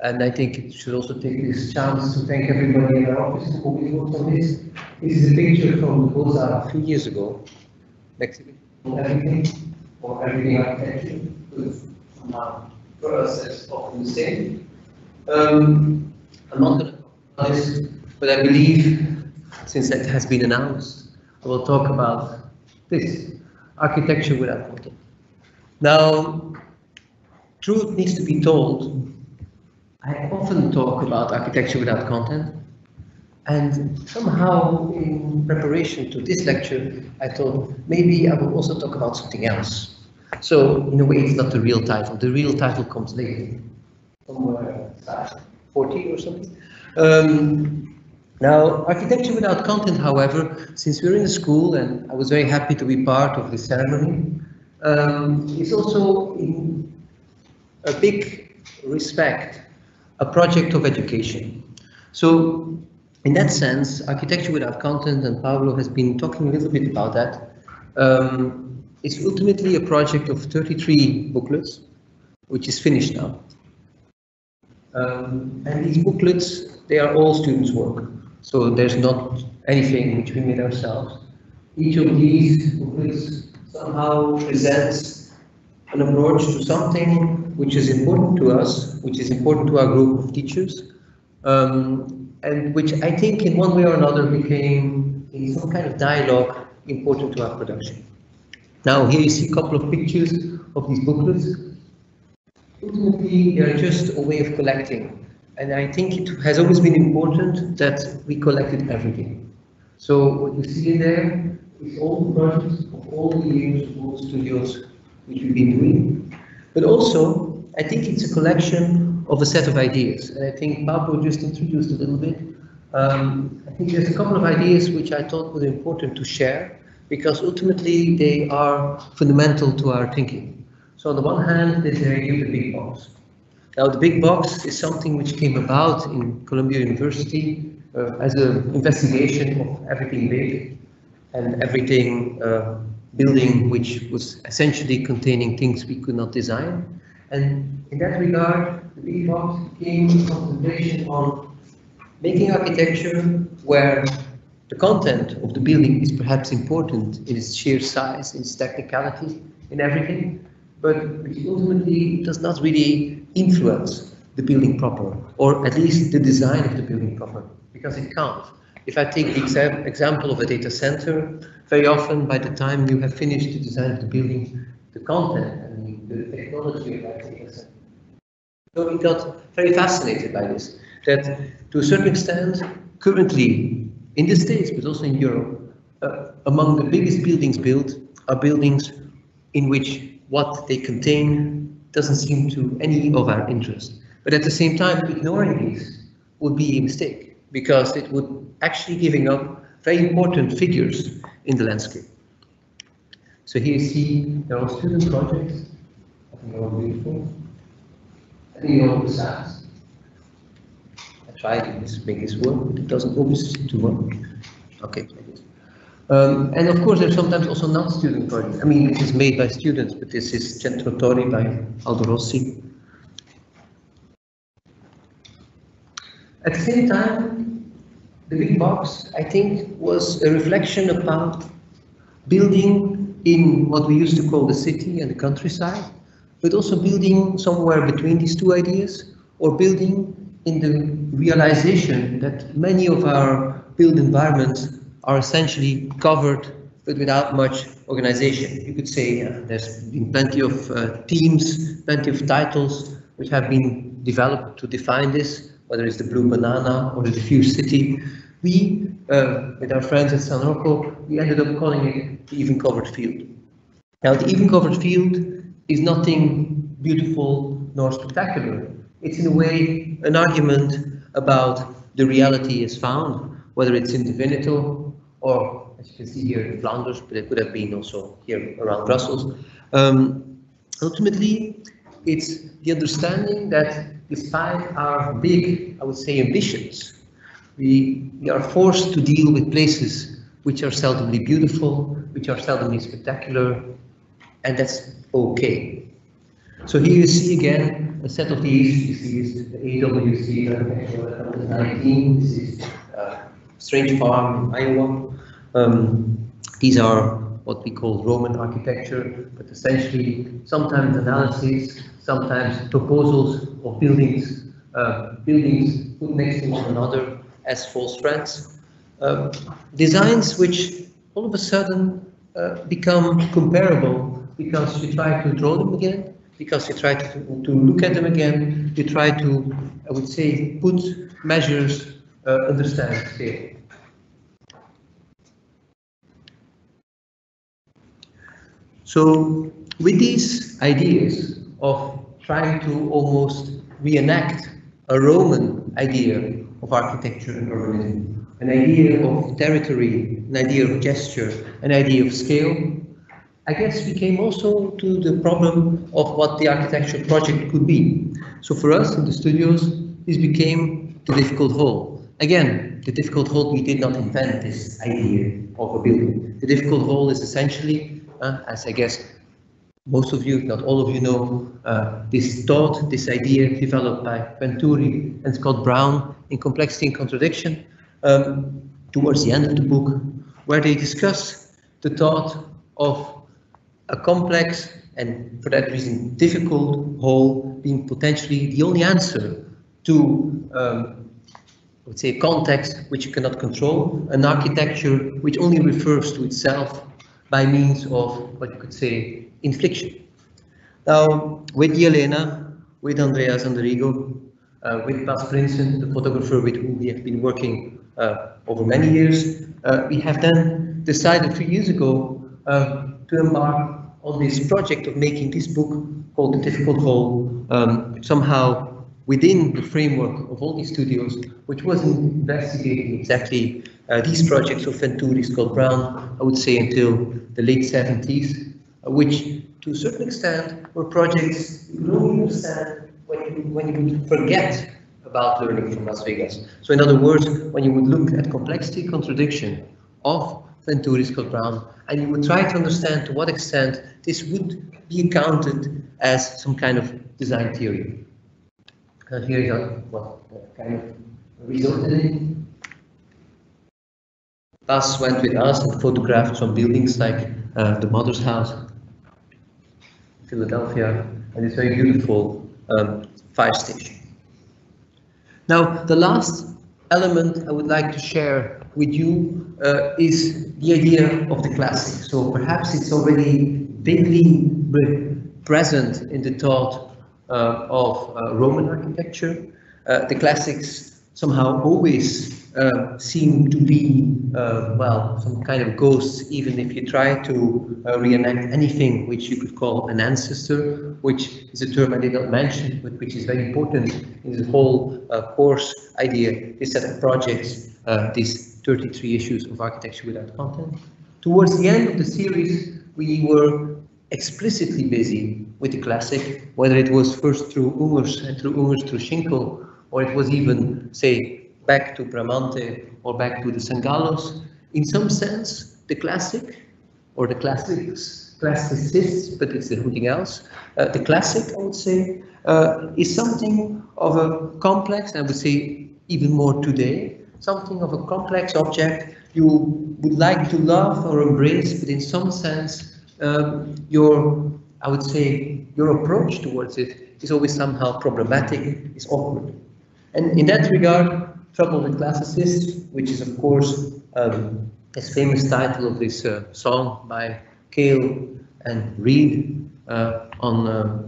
and I think it should also take this chance to thank everybody in our office who worked on this. This is a picture from the a few years ago. Next everything, or everything architecture, us it's often the same. Um, I'm not going to talk about this, but I believe, since that has been announced, I will talk about this, architecture without content. Now, truth needs to be told. I often talk about architecture without content, and somehow in preparation to this lecture, I thought maybe I will also talk about something else. So in a way, it's not the real title. The real title comes later, somewhere 40 or something. Um, now, architecture without content, however, since we're in the school, and I was very happy to be part of this ceremony, um, is also in a big respect a project of education. So in that sense, architecture without content, and Pablo has been talking a little bit about that, um, it's ultimately a project of 33 booklets, which is finished now. Um, and these booklets, they are all students' work. So there's not anything which we made ourselves. Each of these booklets somehow presents an approach to something which is important to us, which is important to our group of teachers, um, and which I think in one way or another became some kind of dialogue important to our production. Now here you see a couple of pictures of these booklets. Ultimately, they are just a way of collecting. And I think it has always been important that we collected everything. So what you see there is all the projects of all the years of all the studios which we've been doing. But also, I think it's a collection of a set of ideas. And I think Pablo just introduced a little bit. Um, I think there's a couple of ideas which I thought were important to share because ultimately they are fundamental to our thinking. So on the one hand, there's the idea of the big box. Now the big box is something which came about in Columbia University uh, as an investigation of everything big. and everything uh, building which was essentially containing things we could not design. And in that regard, the big box became a concentration on making architecture where the content of the building is perhaps important in its sheer size, in its technicality, in everything, but which ultimately does not really influence the building proper, or at least the design of the building proper, because it can't. If I take the exa example of a data center, very often by the time you have finished the design of the building, the content the, technology of. So we got very fascinated by this, that to a certain extent, currently in the States, but also in Europe, uh, among the biggest buildings built are buildings in which what they contain doesn't seem to any of our interest. But at the same time, ignoring these would be a mistake because it would actually giving up very important figures in the landscape. So here you see there are student projects. Think they're all beautiful. I think they're sad. I tried to make this work, it doesn't always to work. Okay. Um, and of course, there's sometimes also non-student projects. I mean, it is made by students, but this is Centro Torri by Aldo Rossi. At the same time, the big box, I think, was a reflection about building in what we used to call the city and the countryside, but also building somewhere between these two ideas, or building in the realization that many of our built environments are essentially covered but without much organization. You could say uh, there's been plenty of uh, teams, plenty of titles which have been developed to define this, whether it's the Blue Banana or the Diffuse City. We, uh, with our friends at San Rocco, we ended up calling it the even covered field. Now, the even covered field is nothing beautiful nor spectacular. It's in a way an argument about the reality as found, whether it's in the Veneto or as you can see here in Flanders, but it could have been also here around Brussels. Um, ultimately, it's the understanding that despite our big, I would say, ambitions, we, we are forced to deal with places which are seldomly beautiful, which are seldomly spectacular, and that's okay. So here you see again a set of these. This is the AWC 19. This is uh, Strange Farm in Iowa. Um, these are what we call Roman architecture, but essentially sometimes analysis, sometimes proposals of buildings, uh, buildings put next to one another as false friends. Uh, designs which all of a sudden uh, become comparable because you try to draw them again, because you try to, to look at them again, you try to, I would say, put measures, uh, understand scale. So with these ideas of trying to almost reenact a Roman idea of architecture and urbanism, an idea of territory, an idea of gesture, an idea of scale, I guess we came also to the problem of what the architecture project could be. So for us in the studios, this became the difficult whole. Again, the difficult whole, we did not invent this idea of a building. The difficult whole is essentially uh, as I guess most of you, if not all of you know, uh, this thought, this idea developed by Venturi and Scott Brown in Complexity and Contradiction um, towards the end of the book, where they discuss the thought of a complex and for that reason difficult whole being potentially the only answer to um, let's say a context which you cannot control, an architecture which only refers to itself by means of what you could say inflection. Now, with Jelena, with Andrea Zanderigo, uh, with Bas Prinsen, the photographer with whom we have been working uh, over many years, uh, we have then decided three years ago uh, to embark on this project of making this book called The Difficult Whole, um, somehow within the framework of all these studios, which was investigating exactly uh, these projects of Venturi, Scott Brown, I would say until the late 70s, uh, which to a certain extent were projects you could only understand when you, when you forget about learning from Las Vegas. So in other words, when you would look at complexity contradiction of Venturi, Scott Brown, and you would try to understand to what extent this would be accounted as some kind of design theory. And here is what kind of resulted in. Bas went with us and photographed some buildings like uh, the mother's house, Philadelphia, and it's very beautiful um, fire station. Now, the last element I would like to share with you uh, is the idea of the classic. So perhaps it's already vaguely present in the thought uh, of uh, Roman architecture. Uh, the classics somehow always uh, seem to be, uh, well, some kind of ghosts, even if you try to uh, reenact anything which you could call an ancestor, which is a term I did not mention, but which is very important in the whole course idea, this set of projects, these 33 issues of architecture without content. Towards the end of the series, we were explicitly busy with the classic, whether it was first through Ungers and through Ungers through Schinkel, or it was even, say, back to Bramante or back to the Sangallos. In some sense, the classic or the classics, classicists, but it's something else. Uh, the classic, I would say, uh, is something of a complex, I would say even more today, something of a complex object you would like to love or embrace, but in some sense, um, your, I would say, your approach towards it is always somehow problematic, is awkward. And in that regard, Trouble with Classicists, which is of course um, this famous title of this uh, song by Cale and Reed uh, on uh,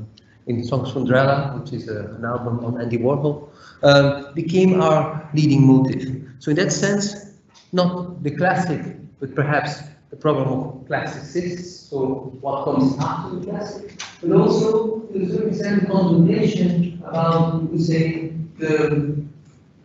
in Songs from Drella, which is uh, an album on Andy Warhol, um, became our leading motive. So in that sense, not the classic, but perhaps the problem of classicists, so what comes after the classic, but also to a certain extent condemnation about, we say, the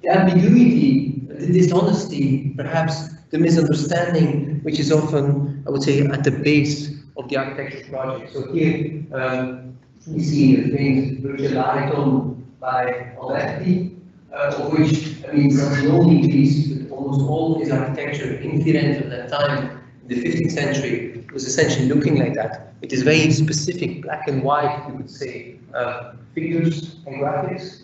the ambiguity, the dishonesty, perhaps the misunderstanding, which is often, I would say, at the base of the architecture project. So here um, we see the famous Virgil by Alberti, uh, of which, I mean, it's not the only piece, but almost all his architecture in Firenze at that time, in the 15th century, was essentially looking like that. It is very specific, black and white, you could say, uh, figures and graphics,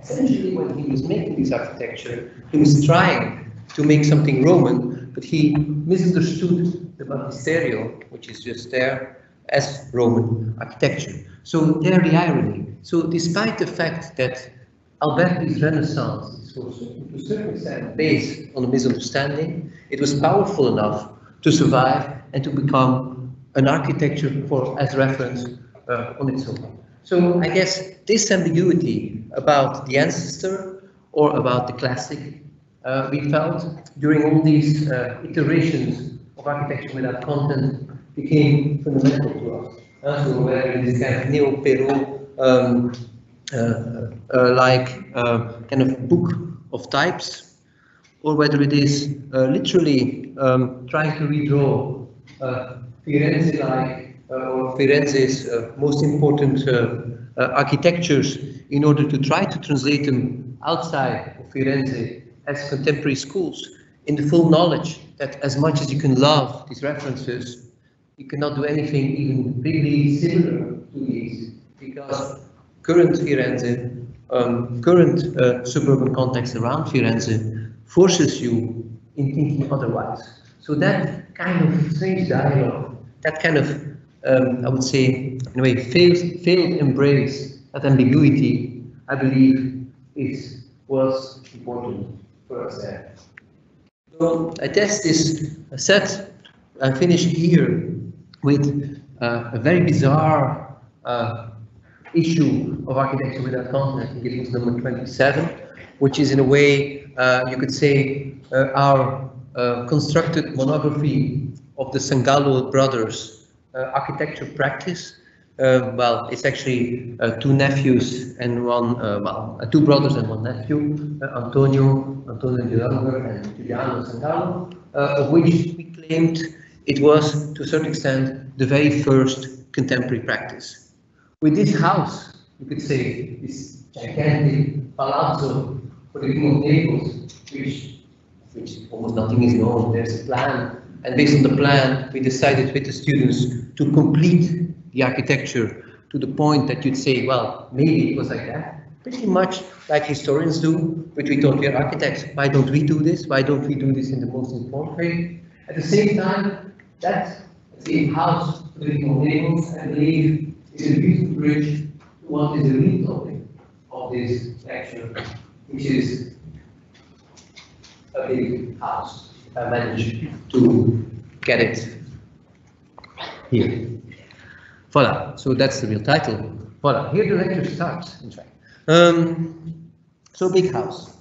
essentially when he was making this architecture, he was trying to make something Roman, but he misunderstood the Baptisterio, which is just there, as Roman architecture. So there the irony. So despite the fact that Alberti's Renaissance was to a certain extent based on a misunderstanding, it was powerful enough to survive and to become an architecture for as reference uh, on its own. So I guess this ambiguity about the ancestor or about the classic uh, we felt during all these uh, iterations of architecture without content became fundamental to us. Uh, so whether kind of neo-Perrault um, uh, uh, like uh, kind of book of types, or whether it is literally um, trying to redraw Firenze-like uh, or Firenze's uh, most important uh, architectures in order to try to translate them outside of Firenze as contemporary schools in the full knowledge that as much as you can love these references, you cannot do anything even really similar to these because current Firenze, um, current uh, suburban context around Firenze forces you in thinking otherwise. So that kind of strange dialogue, that kind of um, I would say, in a way, failed, failed embrace that ambiguity, I believe, is was important for us there. So I test this set. I finish here with uh, a very bizarre uh, issue of architecture without content. I think it was number 27, which is in a way, you could say, uh, our uh, constructed monography of the Sangallo brothers uh, architecture practice. Uh, well, it's actually uh, two nephews and one, well, two brothers and one nephew, Antonio, Antonio Younger and Giuliano Sangallo, of which we claimed it was, to a certain extent, the very first contemporary practice. With this house, you could say, this gigantic palazzo of Naples, which, which almost nothing is known. There's a plan And based on the plan, we decided with the students to complete the architecture to the point that you'd say, well, maybe it was like that. Pretty much like historians do, but we thought we are architects. Why don't we do this? Why don't we do this in the most informed way? At the same time, that same house political labels, I believe, is a beautiful bridge to what is the real topic of this lecture, which is a big house. I managed to get it here. Voila, so that's the real title. Voila, here the lecture starts, in fact. Um, so big house.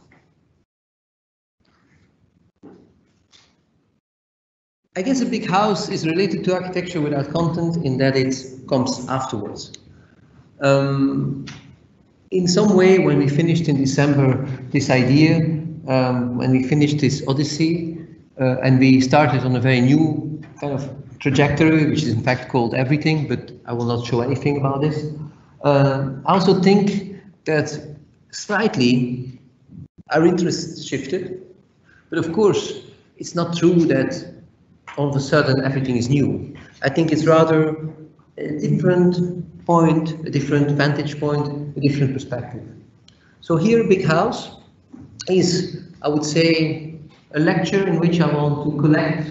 I guess a big house is related to architecture without content in that it comes afterwards. Um, in some way, when we finished in December this idea, um, when we finished this odyssey, uh, and we started on a very new kind of trajectory, which is in fact called everything, but I will not show anything about this. Uh, I also think that slightly our interests shifted, but of course, it's not true that all of a sudden everything is new. I think it's rather a different point, a different vantage point, a different perspective. So here, Big House is, I would say, a lecture in which I want to collect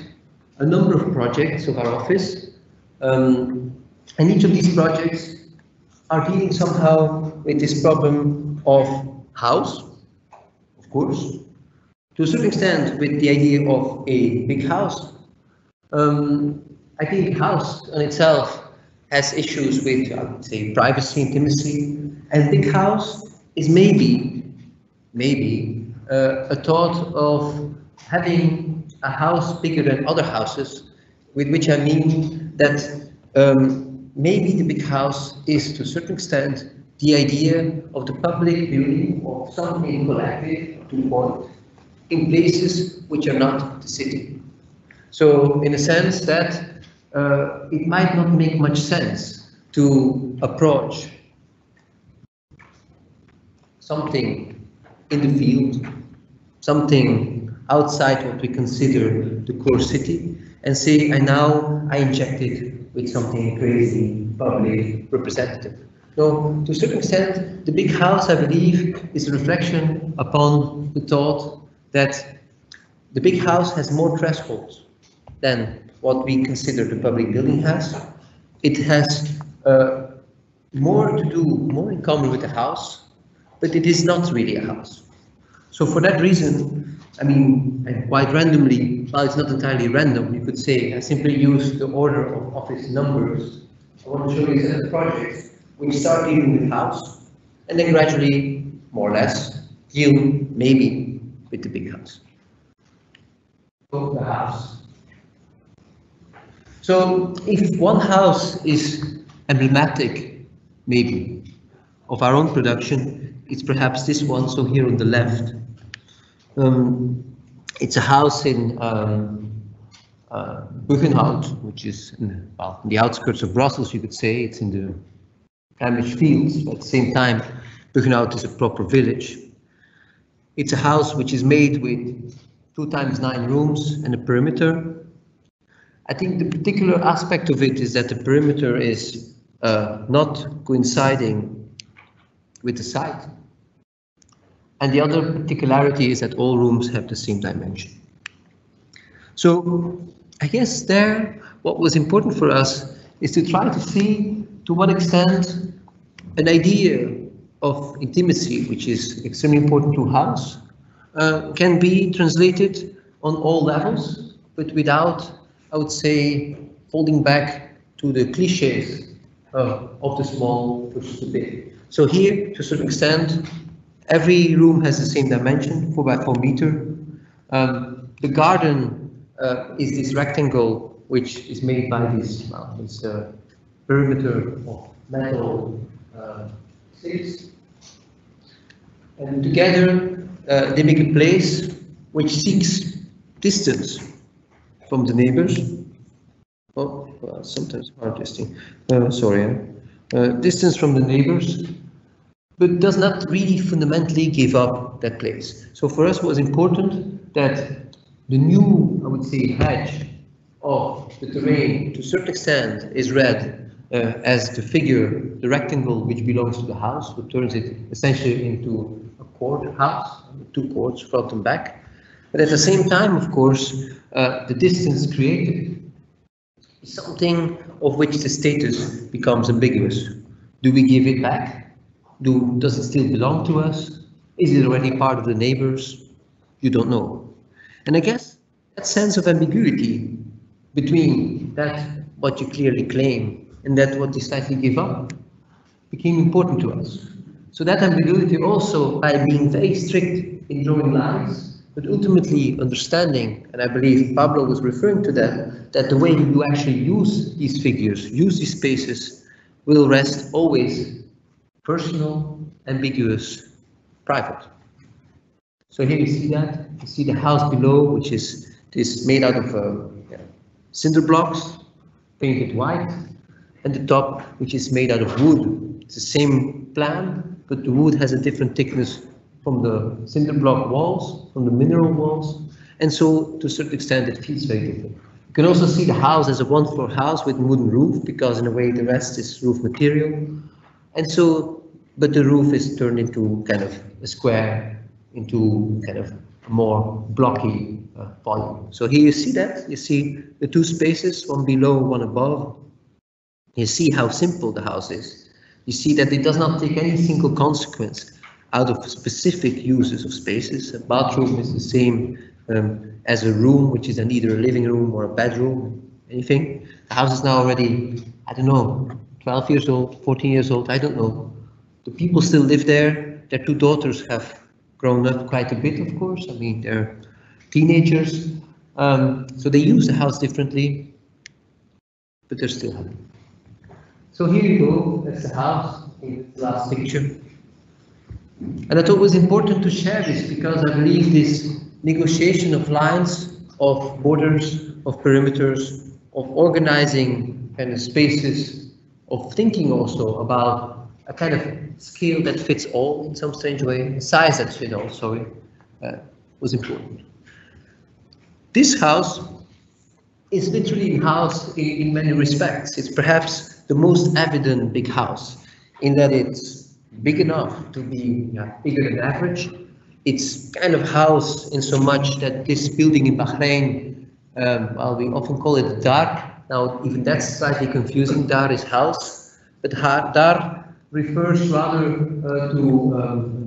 a number of projects of our office. Um, and each of these projects are dealing somehow with this problem of house, of course, to a certain extent with the idea of a big house, um, I think house on itself has issues with, I would say, privacy, intimacy, and big house is maybe, maybe uh, a thought of having a house bigger than other houses, with which I mean that um, maybe the big house is to a certain extent the idea of the public building of something collective to point in places which are not the city. So in a sense that uh, it might not make much sense to approach something in the field, something outside what we consider the core city, and say, I now I inject it with something crazy, public, representative. No, to a certain extent, the big house, I believe, is a reflection upon the thought that the big house has more thresholds than what we consider the public building has. It has uh, more to do, more in common with a house, but it is not really a house. So for that reason, I mean, quite randomly, well, it's not entirely random, you could say, I simply use the order of office numbers. I want to show you a projects which start dealing with house, and then gradually, more or less, deal maybe with the big house. The house. So if one house is emblematic, maybe, of our own production, it's perhaps this one, so here on the left. Um, it's a house in um, uh, Buggenhout, which is in, well, in the outskirts of Brussels, you could say. It's in the Flemish fields, at the same time, Buggenhout is a proper village. It's a house which is made with two times nine rooms and a perimeter, I think the particular aspect of it is that the perimeter is uh, not coinciding with the site. And the other particularity is that all rooms have the same dimension. So I guess there, what was important for us is to try to see to what extent an idea of intimacy, which is extremely important to house, uh, can be translated on all levels, but without I would say, holding back to the cliches uh, of the small versus the big. So here, to a certain extent, every room has the same dimension, 4 by 4 meter. Um, the garden uh, is this rectangle which is made by this, this uh, perimeter of metal uh, sticks. And together uh, they make a place which seeks distance from the neighbors. Oh, well, sometimes hard distance. Uh, sorry, uh, distance from the neighbors, but does not really fundamentally give up that place. So for us, was important that the new, I would say, hedge of the terrain to a certain extent is read uh, as the figure, the rectangle which belongs to the house, which turns it essentially into a court house, two courts, front and back. But at the same time, of course, uh, the distance created is something of which the status becomes ambiguous. Do we give it back? Do, does it still belong to us? Is it already part of the neighbors? You don't know. And I guess that sense of ambiguity between that what you clearly claim and that what you slightly give up became important to us. So that ambiguity also by being very strict in drawing lines, but ultimately understanding, and I believe Pablo was referring to that, that the way you actually use these figures, use these spaces, will rest always personal, ambiguous, private. So here you see that, you see the house below, which is this made out of uh, cinder blocks, painted white, and the top, which is made out of wood. It's the same plan, but the wood has a different thickness from the cinder block walls, from the mineral walls, and so to a certain extent it feels very different. You can also see the house as a one-floor house with wooden roof, because in a way the rest is roof material. And so, but the roof is turned into kind of a square, into kind of more blocky uh, volume. So here you see that, you see the two spaces, one below, one above. You see how simple the house is. You see that it does not take any single consequence out of specific uses of spaces. A bathroom is the same um, as a room, which is an either a living room or a bedroom, anything. The house is now already, I don't know, 12 years old, 14 years old, I don't know. The people still live there. Their two daughters have grown up quite a bit, of course. I mean, they're teenagers, um, so they use the house differently, but they're still happy. So here you go, that's the house in the last picture. And I thought it was important to share this because I believe this negotiation of lines, of borders, of perimeters, of organizing kind of spaces, of thinking also about a kind of scale that fits all in some strange way, size that fits all, sorry, uh, was important. This house is literally a house in, in many respects. It's perhaps the most evident big house in that it's big enough to be yeah, bigger than average. It's kind of house in so much that this building in Bahrain, um, well, we often call it dar. Now, even that's slightly confusing. Dar is house, but dar refers rather uh, to. Um,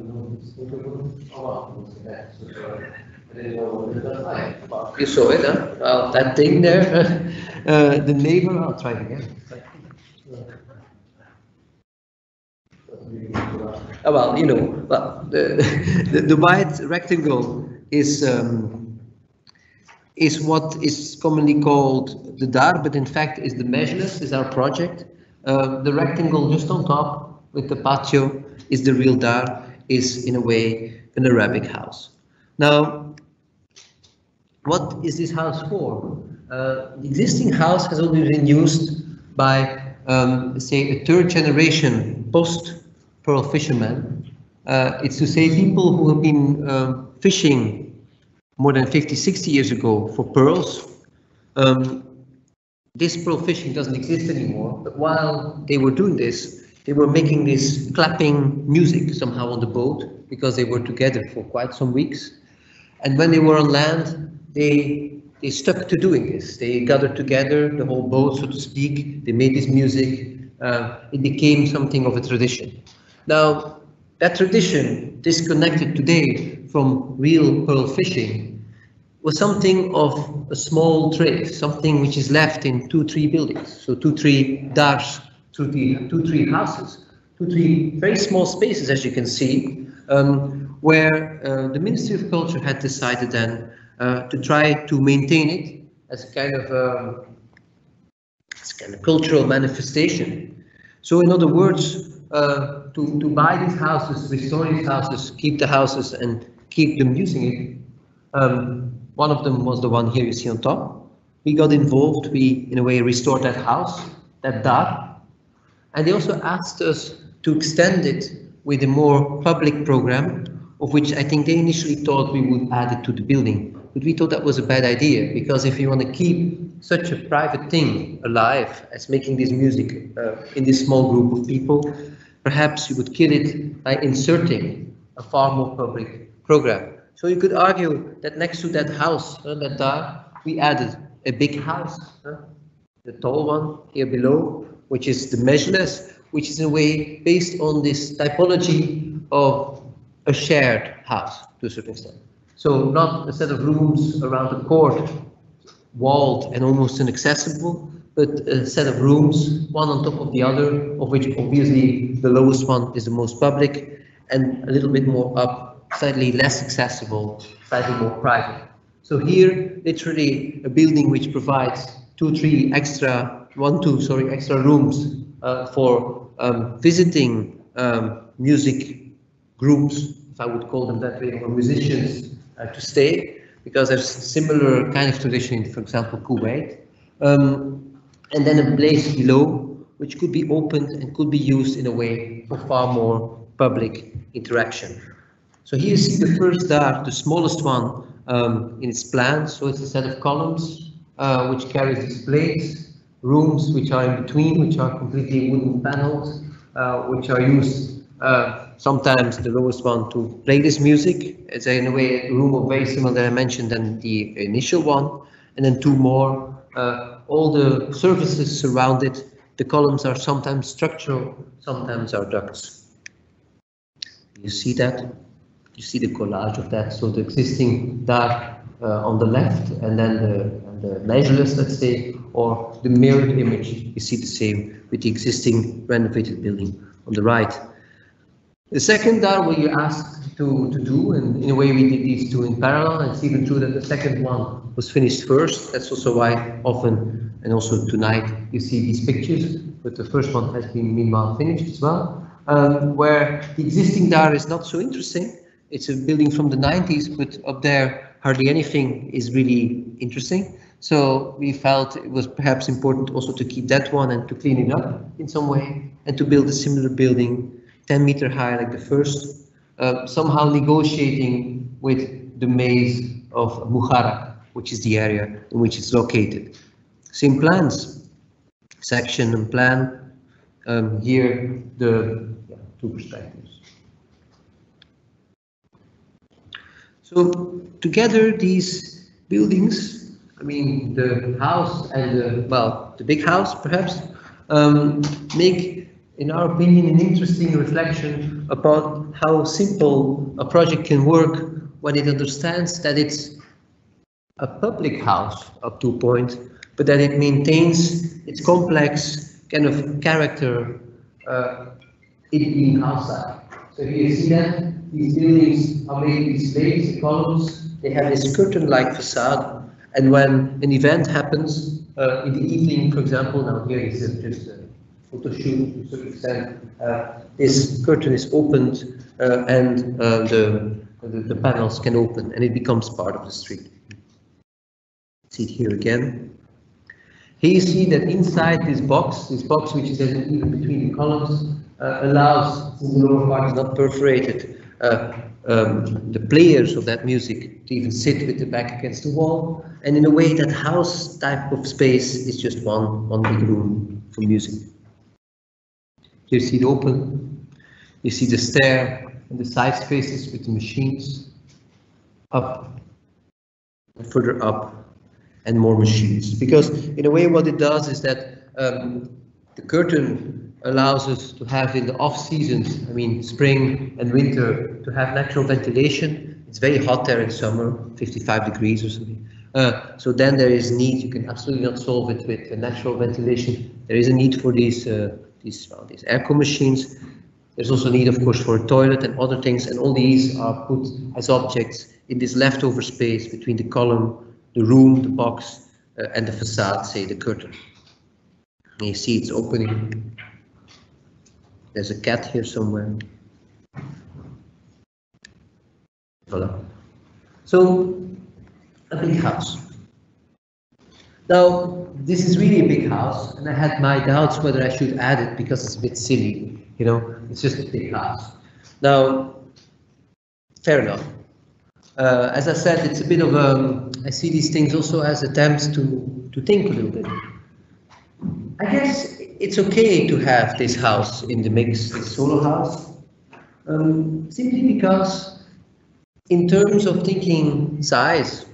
you saw it, huh? Well, that thing there, uh, the neighbor. I'll try it again. Oh, well, you know, well, the, the, the white rectangle is um, is what is commonly called the dar, but in fact is the measureless, is our project. Uh, the rectangle just on top with the patio is the real dar, is in a way an Arabic house. Now, what is this house for? Uh, the existing house has only been used by, um, say, a third generation post pearl fishermen. Uh, it's to say people who have been uh, fishing more than 50, 60 years ago for pearls. Um, this pearl fishing doesn't exist anymore, but while they were doing this, they were making this clapping music somehow on the boat because they were together for quite some weeks. And when they were on land, they they stuck to doing this. They gathered together, the whole boat, so to speak. They made this music. Uh, it became something of a tradition. Now, that tradition, disconnected today from real pearl fishing, was something of a small trace, something which is left in two, three buildings. So two, three dars, two, three, two, three houses, two, three very small spaces, as you can see, um, where uh, the Ministry of Culture had decided then uh, to try to maintain it as a kind of um, as kind of cultural manifestation. So in other words, uh, to, to buy these houses, restore these houses, keep the houses and keep them using it. Um, one of them was the one here you see on top. We got involved, we in a way restored that house, that dar, and they also asked us to extend it with a more public program, of which I think they initially thought we would add it to the building. but we thought that was a bad idea because if you want to keep such a private thing alive as making this music uh, in this small group of people, perhaps you would kill it by inserting a far more public program. So you could argue that next to that house, uh, that we added a big house, uh, the tall one here below, which is the measureless, which is a way based on this typology of a shared house to a certain extent. So not a set of rooms around the court, walled and almost inaccessible, but a set of rooms, one on top of the other, of which obviously the lowest one is the most public, and a little bit more up, slightly less accessible, slightly more private. So here, literally a building which provides two, three extra, one, two, sorry, extra rooms uh, for um, visiting um, music groups, if I would call them that way, or musicians uh, to stay because there's similar kind of tradition in, for example, Kuwait. Um, and then a place below, which could be opened and could be used in a way for far more public interaction. So here you see the first dar, the smallest one um, in its plan. So it's a set of columns uh, which carries displays, rooms which are in between, which are completely wooden panels, uh, which are used uh, sometimes the lowest one to play this music. It's in a way a room of very similar that I mentioned than the initial one, and then two more. All the surfaces surround it. The columns are sometimes structural, sometimes are ducts. You see that? You see the collage of that. So the existing dar uh, on the left, and then the, and the measureless, let's say, or the mirrored image. You see the same with the existing renovated building on the right. The second dar we asked to, to do, and in a way we did these two in parallel, and it's even true that the second one was finished first. That's also why often, and also tonight, you see these pictures, but the first one has been meanwhile finished as well, um, where the existing dar is not so interesting. It's a building from the 90s, but up there hardly anything is really interesting. So we felt it was perhaps important also to keep that one and to clean it up in some way and to build a similar building 10 meter high like the first, uh, somehow negotiating with the maze of Muharraq, which is the area in which it's located. Same plans, section and plan. Um, here, the yeah, two perspectives. So together, these buildings, I mean, the house and the, well, the big house perhaps, um, make in our opinion, an interesting reflection about how simple a project can work when it understands that it's a public house up to a point, but that it maintains its complex kind of character uh, it being outside. So here you see that these buildings are made these displays, columns, they have this curtain-like facade, and when an event happens uh, in the evening, for example, now here is just a photo shoot to certain extent. Uh, this curtain is opened uh, and uh, the, the, the panels can open and it becomes part of the street. See it here again. Here you see that inside this box, this box which is even between the columns, uh, allows, since the lower part is not perforated, uh, um, the players of that music to even sit with the back against the wall. And in a way, that house type of space is just one, one big room for music. You see it open. You see the stair and the side spaces with the machines. Up, further up, and more machines. Because in a way what it does is that um, the curtain allows us to have in the off seasons, I mean spring and winter, to have natural ventilation. It's very hot there in summer, 55 degrees or something. Uh, so then there is need, you can absolutely not solve it with natural ventilation. There is a need for these uh, these, well, these airco machines. There's also need, of course, for a toilet and other things, and all these are put as objects in this leftover space between the column, the room, the box, uh, and the facade, say the curtain. And you see it's opening. There's a cat here somewhere. Voila. So, a big house. Now, this is really a big house, and I had my doubts whether I should add it because it's a bit silly, you know, it's just a big house. Now, fair enough. Uh, as I said, it's a bit of a, I see these things also as attempts to, to think a little bit. I guess it's okay to have this house in the mix, this solo house, um, simply because in terms of thinking size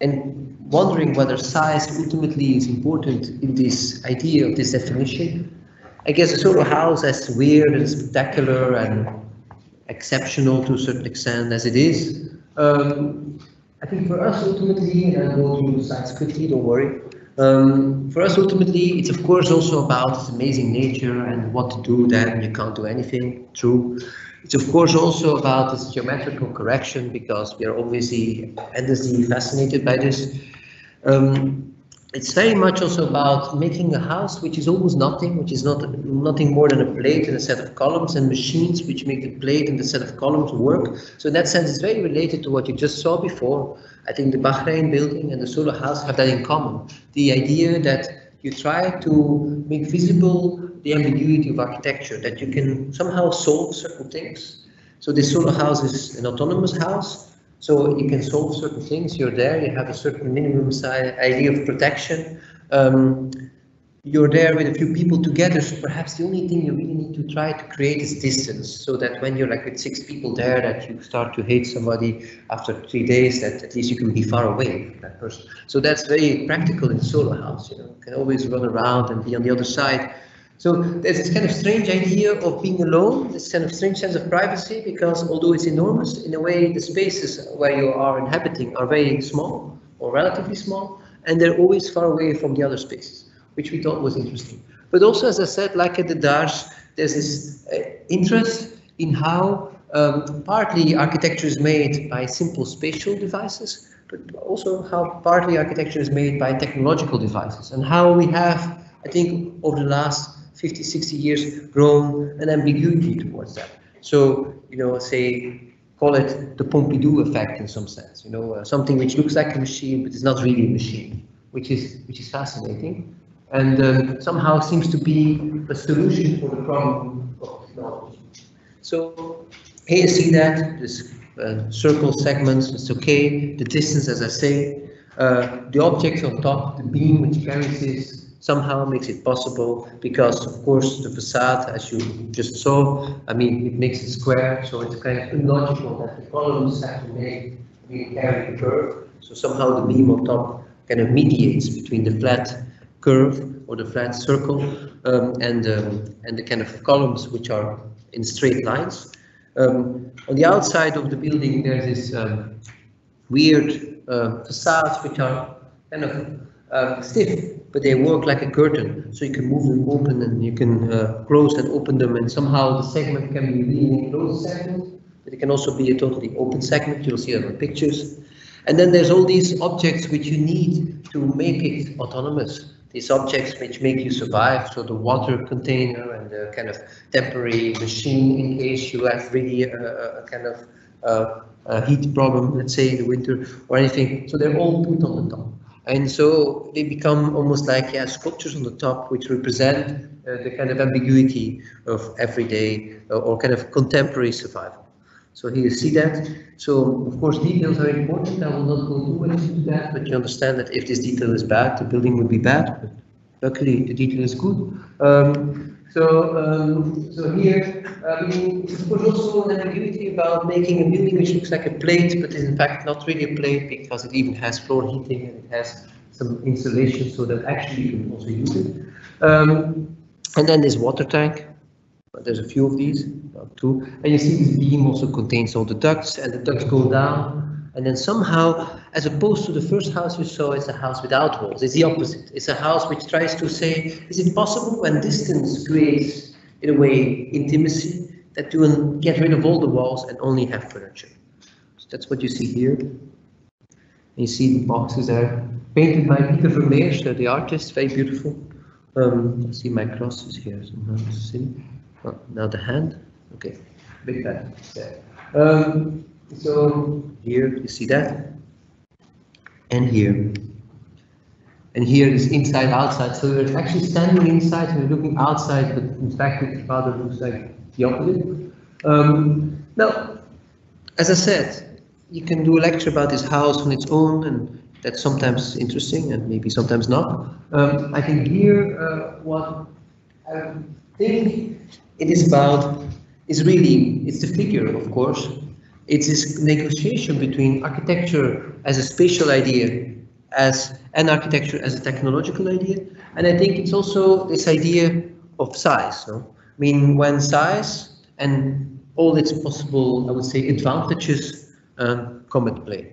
and wondering whether size ultimately is important in this idea of this definition, I guess a solo house as weird and spectacular and exceptional to a certain extent as it is, um, I think for us ultimately, and I'll go through the quickly, don't worry, um, for us, ultimately, it's of course also about its amazing nature and what to do then you can't do anything, true. It's of course also about this geometrical correction because we are obviously endlessly fascinated by this. Um, it's very much also about making a house which is almost nothing, which is not nothing more than a plate and a set of columns and machines which make the plate and the set of columns work. So in that sense, it's very related to what you just saw before. I think the Bahrain building and the Solo House have that in common. The idea that you try to make visible the ambiguity of architecture, that you can somehow solve certain things. So the Solo House is an autonomous house, so you can solve certain things. You're there, you have a certain minimum idea of protection. Um, you're there with a few people together, so perhaps the only thing you really need to try to create is distance, so that when you're like with six people there, that you start to hate somebody after three days, that at least you can be far away from that person. So that's very practical in solo house, you know, you can always run around and be on the other side. So there's this kind of strange idea of being alone, this kind of strange sense of privacy, because although it's enormous, in a way the spaces where you are inhabiting are very small or relatively small, and they're always far away from the other spaces which we thought was interesting. But also, as I said, like at the Dars, there's this uh, interest in how um, partly architecture is made by simple spatial devices, but also how partly architecture is made by technological devices, and how we have, I think, over the last 50, 60 years, grown an ambiguity towards that. So, you know, say, call it the Pompidou effect in some sense, you know, uh, something which looks like a machine, but is not really a machine, which is, which is fascinating and um, somehow seems to be a solution for the problem of technology. So here you see that, this uh, circle segments, it's okay, the distance as I say, uh, the object on top, the beam which carries this somehow makes it possible because of course the facade as you just saw, I mean it makes it square so it's kind of illogical that the columns have to make carry the curve so somehow the beam on top kind of mediates between the flat curve or the flat circle um, and, um, and the kind of columns which are in straight lines. Um, on the outside of the building there's this um, weird uh, facades which are kind of uh, stiff but they work like a curtain. So you can move them open and you can uh, close and open them and somehow the segment can be really enclosed segment but it can also be a totally open segment. You'll see in pictures. And then there's all these objects which you need to make it autonomous. These objects which make you survive, so the water container and the kind of temporary machine in case you have really a, a kind of uh, a heat problem, let's say in the winter or anything. So they're all put on the top. And so they become almost like yeah, sculptures on the top, which represent uh, the kind of ambiguity of everyday uh, or kind of contemporary survival. So here you see that. So of course details are important. I will not go too much into that, but you understand that if this detail is bad, the building would be bad. But luckily the detail is good. Um, so um, so here, I mean, also an ambiguity about making a building which looks like a plate, but is in fact not really a plate because it even has floor heating and it has some insulation so that actually you can also use it. Um, and then this water tank. There's a few of these, two. And you see this beam also contains all the ducts and the ducts go down. And then somehow, as opposed to the first house you saw, it's a house without walls. It's the opposite. It's a house which tries to say, is it possible when distance creates, in a way, intimacy, that you will get rid of all the walls and only have furniture? So that's what you see here. And you see the boxes are painted by Pieter Vermeersch, the artist, very beautiful. Um, I see my crosses here somehow. See? Oh, now the hand. Okay, big bad. Um, so here you see that, and here, and here is inside outside. So we're actually standing inside and we're looking outside, but in fact it rather looks like the opposite. Um, now, as I said, you can do a lecture about this house on its own, and that's sometimes interesting and maybe sometimes not. Um, I think here uh, what I think it is about is really, it's the figure, of course. It's this negotiation between architecture as a spatial idea as an architecture as a technological idea. And I think it's also this idea of size. I mean, when size and all its possible, I would say, advantages um, come into play.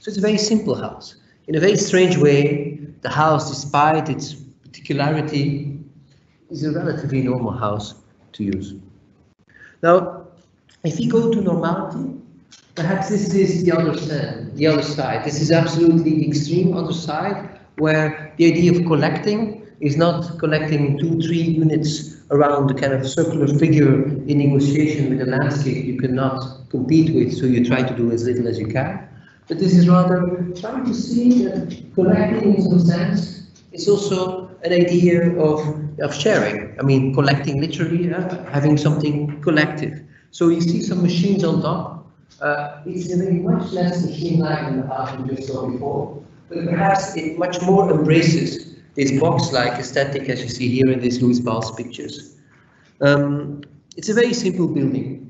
So it's a very simple house. In a very strange way, the house, despite its particularity, is a relatively normal house to use. Now, if we go to normality, perhaps this is the other side, the other side. This is absolutely extreme other side, where the idea of collecting is not collecting two, three units around the kind of circular figure in negotiation with a landscape you cannot compete with, so you try to do as little as you can. But this is rather trying to see that collecting in some sense is also an idea of, of sharing. I mean, collecting literally, uh, having something collective. So you see some machines on top. Uh, it's very much less machine-like than the we just saw before, but perhaps it much more embraces this box-like aesthetic as you see here in these Louis Bals pictures. Um, it's a very simple building.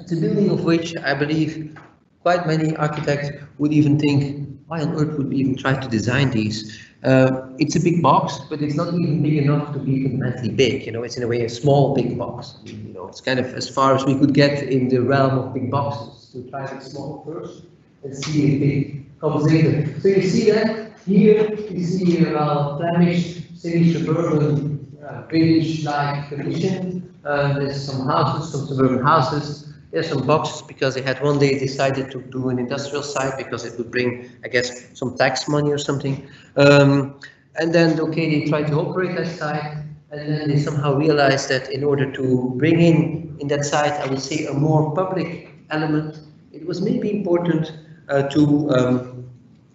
It's a building of which I believe quite many architects would even think, why on earth would we even try to design these? Uh, it's a big box, but it's not even big enough to be fundamentally big. You know, it's in a way a small big box. You know, it's kind of as far as we could get in the realm of big boxes. To try it small first and see if it comes later. So you see that here you see a Flemish semi-suburban uh, village-like condition. Uh, there's some houses, some suburban houses. There's some boxes because they had one day decided to do an industrial site because it would bring, I guess, some tax money or something. Um, and then, okay, they tried to operate that site, and then they somehow realized that in order to bring in in that site, I would say, a more public element, it was maybe important uh, to um,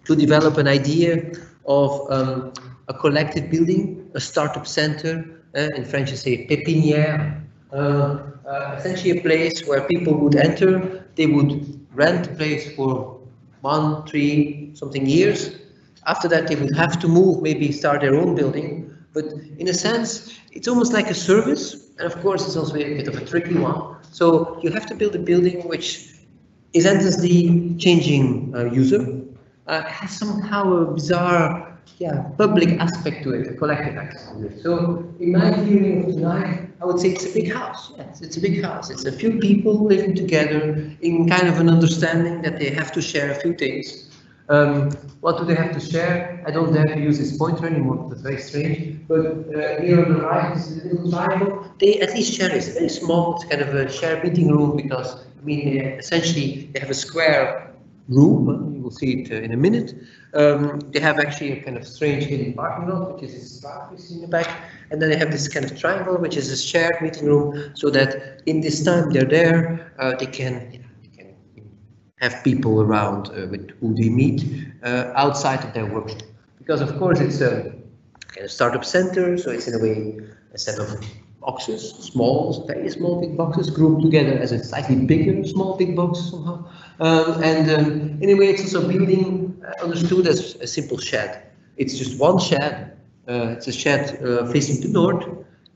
to develop an idea of um, a collective building, a startup center, uh, in French you say pépinière, uh, essentially a place where people would enter, they would rent a place for one, three, something years. After that, they would have to move, maybe start their own building. But in a sense, it's almost like a service. And of course, it's also a bit of a tricky one. So you have to build a building which is endlessly changing uh, user, uh, has somehow a bizarre yeah, public aspect to it, a collective aspect. So in my viewing of tonight, I would say it's a big house. Yes, it's a big house. It's a few people living together in kind of an understanding that they have to share a few things. Um, what do they have to share? I don't dare to use this pointer anymore, that's very strange. But uh, here on the right is a little triangle. They at least share, it's very small, it's kind of a shared meeting room because, I mean, essentially they have a square room, you will see it uh, in a minute. Um, they have actually a kind of strange hidden parking lot, which is this park we see in the back. And then they have this kind of triangle, which is a shared meeting room, so that in this time they're there, uh, they can have people around uh, with who they meet uh, outside of their workshop. Because of course it's a of startup center, so it's in a way a set of boxes, small, very small big boxes grouped together as a slightly bigger small big box somehow. Um, and um, anyway, it's also a building uh, understood as a simple shed. It's just one shed. Uh, it's a shed uh, facing the north.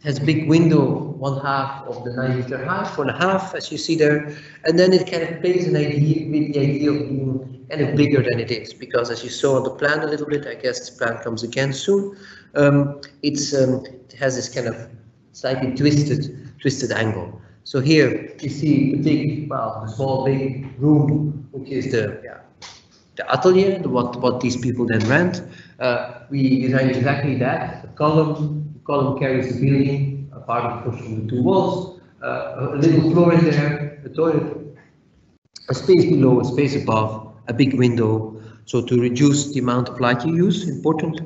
Has a big window, one half of the nine meter half, one half as you see there. And then it kind of plays an idea with the idea of being kind of bigger than it is, because as you saw on the plan a little bit, I guess this plan comes again soon. Um, it's um, it has this kind of slightly twisted, twisted angle. So here you see the big, well, the small big room, which is the yeah, the atelier, the, what what these people then rent. Uh, we designed exactly that. The column, column carries the building, part of course from the two walls, uh, a little floor in there, a toilet, a space below, a space above, a big window. So to reduce the amount of light you use, important.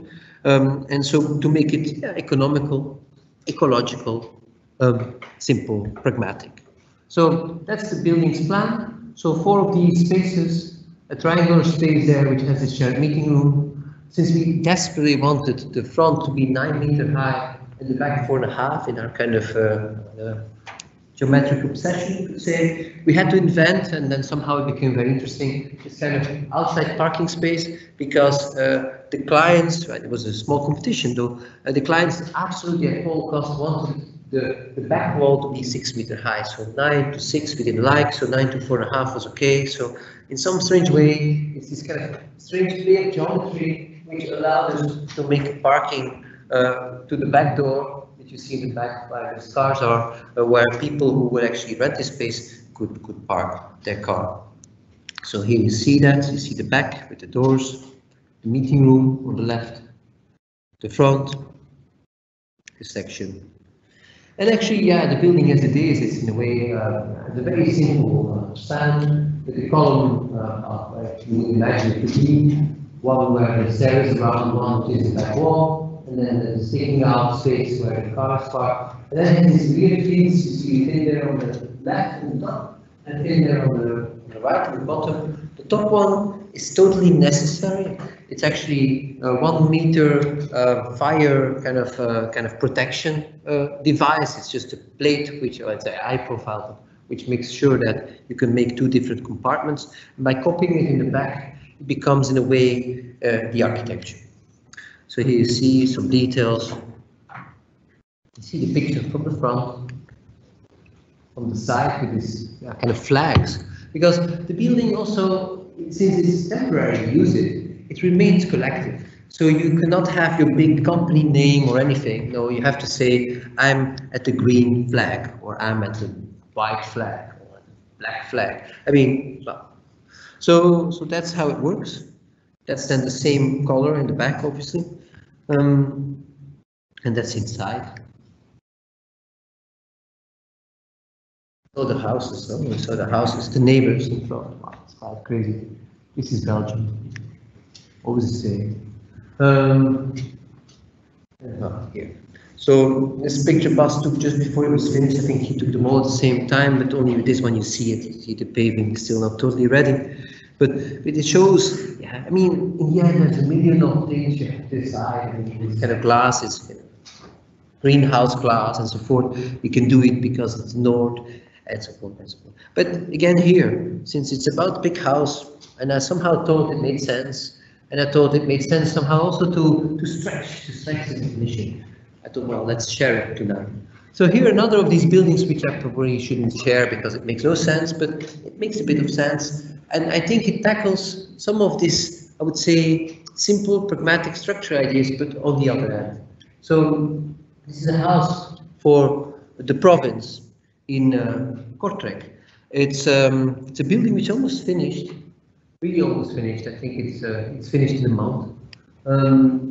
Um, and so to make it yeah, economical, ecological, um, simple, pragmatic. So that's the building's plan. So four of these spaces, a triangular space there which has a shared meeting room. Since we desperately wanted the front to be nine meter high and the back four and a half in our kind of uh, uh, geometric obsession, you could say. We had to invent, and then somehow it became very interesting, this kind of outside parking space, because uh, the clients, right, it was a small competition though, uh, the clients absolutely at all costs wanted the, the back wall to be six meter high, so nine to six we didn't like, so nine to four and a half was okay. So in some strange way, it's this kind of strange play of geometry which allowed us to make parking uh, to the back door that you see in the back where the cars are, uh, where people who would actually rent this space could, could park their car. So here you see that, you see the back with the doors, the meeting room on the left, the front, the section. And actually, yeah, the building as it is, it's in a way uh, a very simple uh, span with a column uh, uh, you imagine it to be one where the stairs around one is the back wall, and then the sticking out space where the cars park. And then has weird things, you see it in there on the left and top, and in there on the, on the right and the bottom. The top one is totally necessary. It's actually a one meter uh, fire kind of uh, kind of protection uh, device. It's just a plate which I'd say high profile, which makes sure that you can make two different compartments. By copying it in the back, it becomes in a way uh, the architecture. So here you see some details. You see the picture from the front, from the side with these yeah, kind of flags, because the building also, since it's temporary, use it it remains collective. So you cannot have your big company name or anything. No, you have to say, I'm at the green flag, or I'm at the white flag, or black flag. I mean, so so that's how it works. That's then the same color in the back, obviously, um, and that's inside. So the houses, oh, so the houses, the neighbors in front. Wow, it's quite crazy. This is Belgium always the same. Um, here. So this picture Bas took just before it was finished. I think he took them all at the same time, but only with this one you see it. You see the paving is still not totally ready. But, but it shows, yeah, I mean, in the end, there's a million of things you have to decide. Kind of glass, it's greenhouse glass and so forth. You can do it because it's Nord and so forth and so forth. But again, here, since it's about big house, and I somehow thought it made sense and I thought it made sense somehow also to, to stretch, to stretch the definition. I thought, well, let's share it tonight. So here another of these buildings which I probably shouldn't share because it makes no sense, but it makes a bit of sense. And I think it tackles some of this, I would say, simple pragmatic structure ideas, but on the other hand. So this is a house for the province in uh, Kortrijk. It's, um, it's a building which almost finished, really almost finished. I think it's uh, it's finished in a month. Um,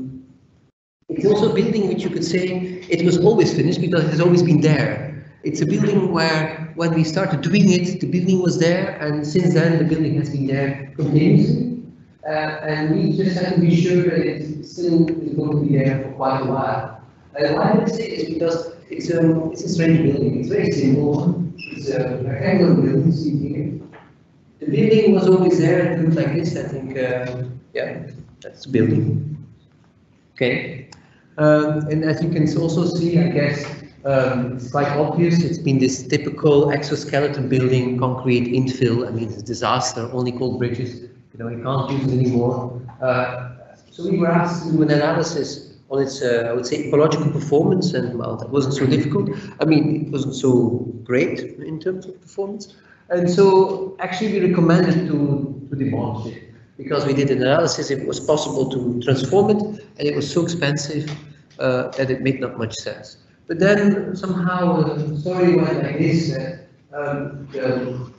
it's also a building which you could say it was always finished because it has always been there. It's a building where when we started doing it, the building was there, and since then the building has been there continuously. Uh, and we just have to be sure that it still is going to be there for quite a while. And why I say is because it's a it's a strange building. It's very simple. It's a rectangular building. See here. The building was always there, it looked like this, I think, uh, yeah, that's the building. Okay, um, and as you can also see, I guess, um, it's quite obvious, it's been this typical exoskeleton building, concrete infill, I mean, it's a disaster, only called bridges, you know, you can't use it anymore. Uh, so we were asked to do an analysis on its, uh, I would say, ecological performance, and well, that wasn't so difficult. I mean, it wasn't so great in terms of performance. And so actually we recommended to, to demolish it because we did an analysis, it was possible to transform it and it was so expensive uh, that it made not much sense. But then somehow the story went like this, that um, the,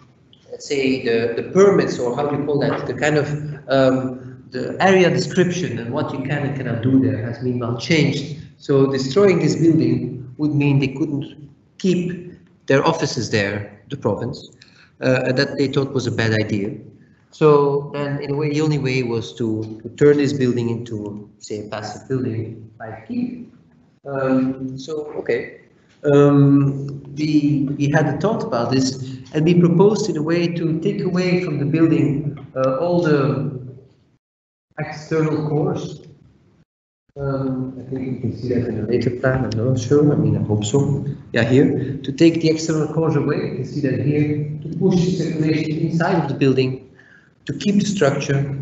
let's say the, the permits or how do you call that, the kind of um, the area description and what you can and cannot do there has meanwhile changed. So destroying this building would mean they couldn't keep their offices there, the province, uh, that they thought was a bad idea. So then, in a way, the only way was to, to turn this building into, say, a passive building by key. Um, so, okay. Um, we, we had a thought about this, and we proposed in a way to take away from the building uh, all the external cores Um, I think you can see that in a later plan, I'm not sure, I mean, I hope so. Yeah, here, to take the external cores away, you can see that here, to push the circulation inside of the building, to keep the structure,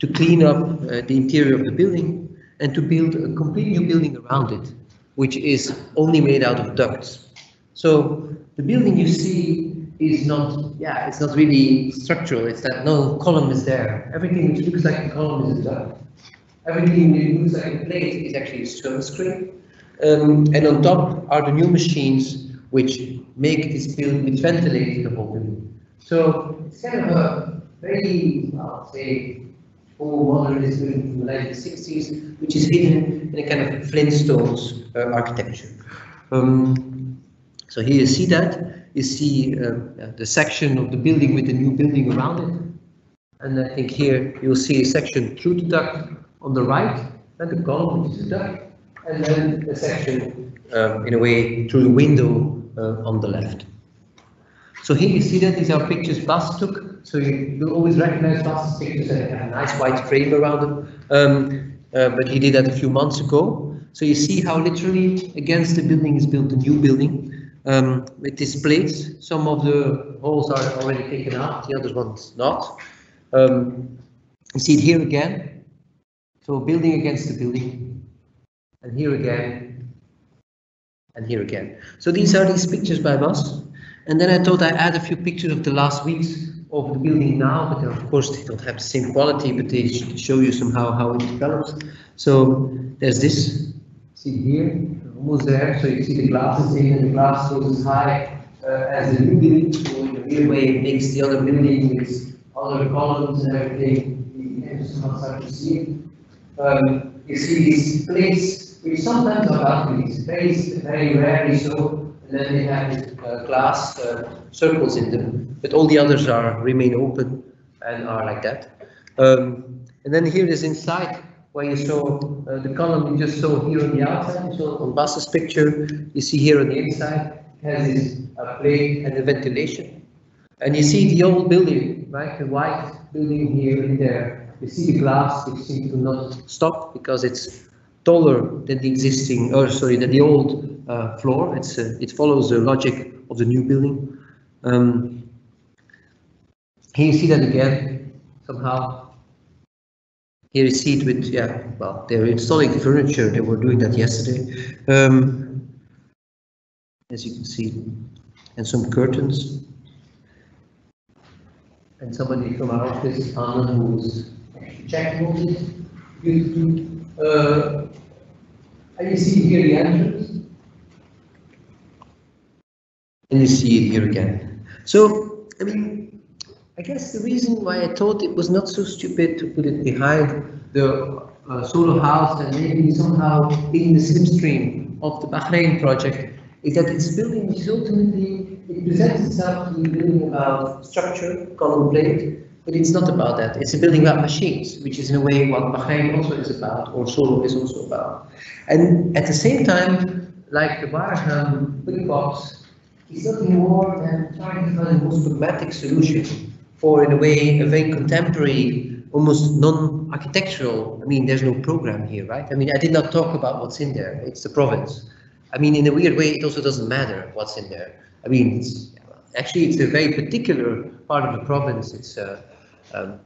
to clean up uh, the interior of the building, and to build a complete new building around it, which is only made out of ducts. So the building you see is not, yeah, it's not really structural, it's that no column is there. Everything which looks like a column is a duct. Everything that looks like a plate is actually a stone screen. Um, and on top are the new machines which make this building, which ventilate the whole building. So it's kind of a very, I'll say, full modernist building from the 1960s, which is hidden in a kind of Flintstones uh, architecture. Um, so here you see that, you see uh, the section of the building with the new building around it. And I think here you'll see a section through the duct on the right, and the column, which is the duct, and then a section, um, in a way, through the window uh, on the left. So here you see that these are pictures Bas took. So you, always recognize Bas's pictures that have a nice white frame around them. Um, uh, but he did that a few months ago. So you see how literally against the building is built a new building um, with these plates. Some of the holes are already taken out, the other ones not. Um, you see it here again. So building against the building, and here again, and here again. So these are these pictures by Bas. And then I thought I'd add a few pictures of the last weeks of the building now, but of course they don't have the same quality, but they show you somehow how it develops. So there's this, see here, almost there. So you see the glass is in, and the glass goes as high uh, as the new building. So in a weird way, it makes the other building with other columns and everything. You see. Um, you see these plates, which sometimes are balconies, very, very rarely so, and then they have uh, glass uh, circles in them, but all the others are remain open and are like that. Um, and then here is inside where you saw uh, the column you just saw here on the outside, you saw on Bas's picture, you see here on the inside, has this uh, plate and the ventilation. And you see the old building, right, the white building here and there, you see the glass which seems to not stop because it's taller than the existing, or sorry, than the old floor. It's uh, it follows the logic of the new building. Um, here you see that again somehow. Here you see it with yeah. Well, they're installing furniture. They were doing that yesterday. Um, as you can see, and some curtains. And somebody from our office, Anna, who's check notice. You, uh, and you see here the entrance. And you see it here again. So, I mean, I guess the reason why I thought it was not so stupid to put it behind the uh, solo house and maybe somehow in the slipstream of the Bahrain project is that it's building is ultimately, it presents itself to be building about structure, column plate, but it's not about that. It's a building about machines, which is in a way what Bahrain also is about, or Solo is also about. And at the same time, like the Bahrain big box, is nothing more than trying to find the most pragmatic solution for, in a way, a very contemporary, almost non-architectural, I mean, there's no program here, right? I mean, I did not talk about what's in there, it's the province. I mean, in a weird way, it also doesn't matter what's in there. I mean, it's, actually, it's a very particular part of the province. It's uh, um,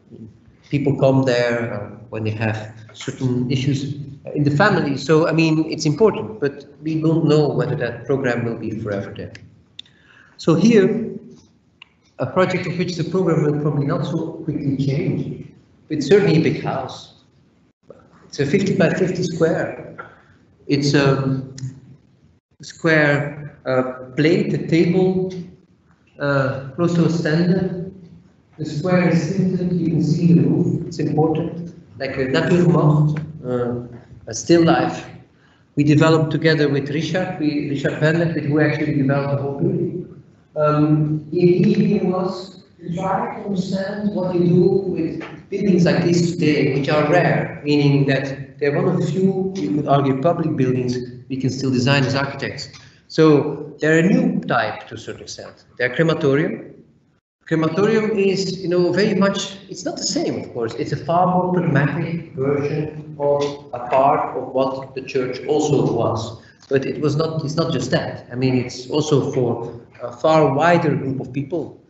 people come there uh, when they have certain issues in the family. So, I mean, it's important, but we don't know whether that program will be forever there. So here, a project of which the program will probably not so quickly change. It's certainly a big house. It's a 50 by 50 square. It's a square uh, plate, a table, uh, close to a standard, the square is tinted, you can see the roof, it's important, like a naturemort, uh, a still life. We developed together with Richard, we, Richard Venlet, with who actually developed the whole building. Um, the idea was to try to understand what you do with buildings like this today, which are rare, meaning that they're one of the few, you could argue, public buildings we can still design as architects. So they're a new type to a certain extent. They're crematorium, Crematorium is, you know, very much, it's not the same, of course. It's a far more pragmatic version of a part of what the church also was. But it was not, it's not just that. I mean, it's also for a far wider group of people.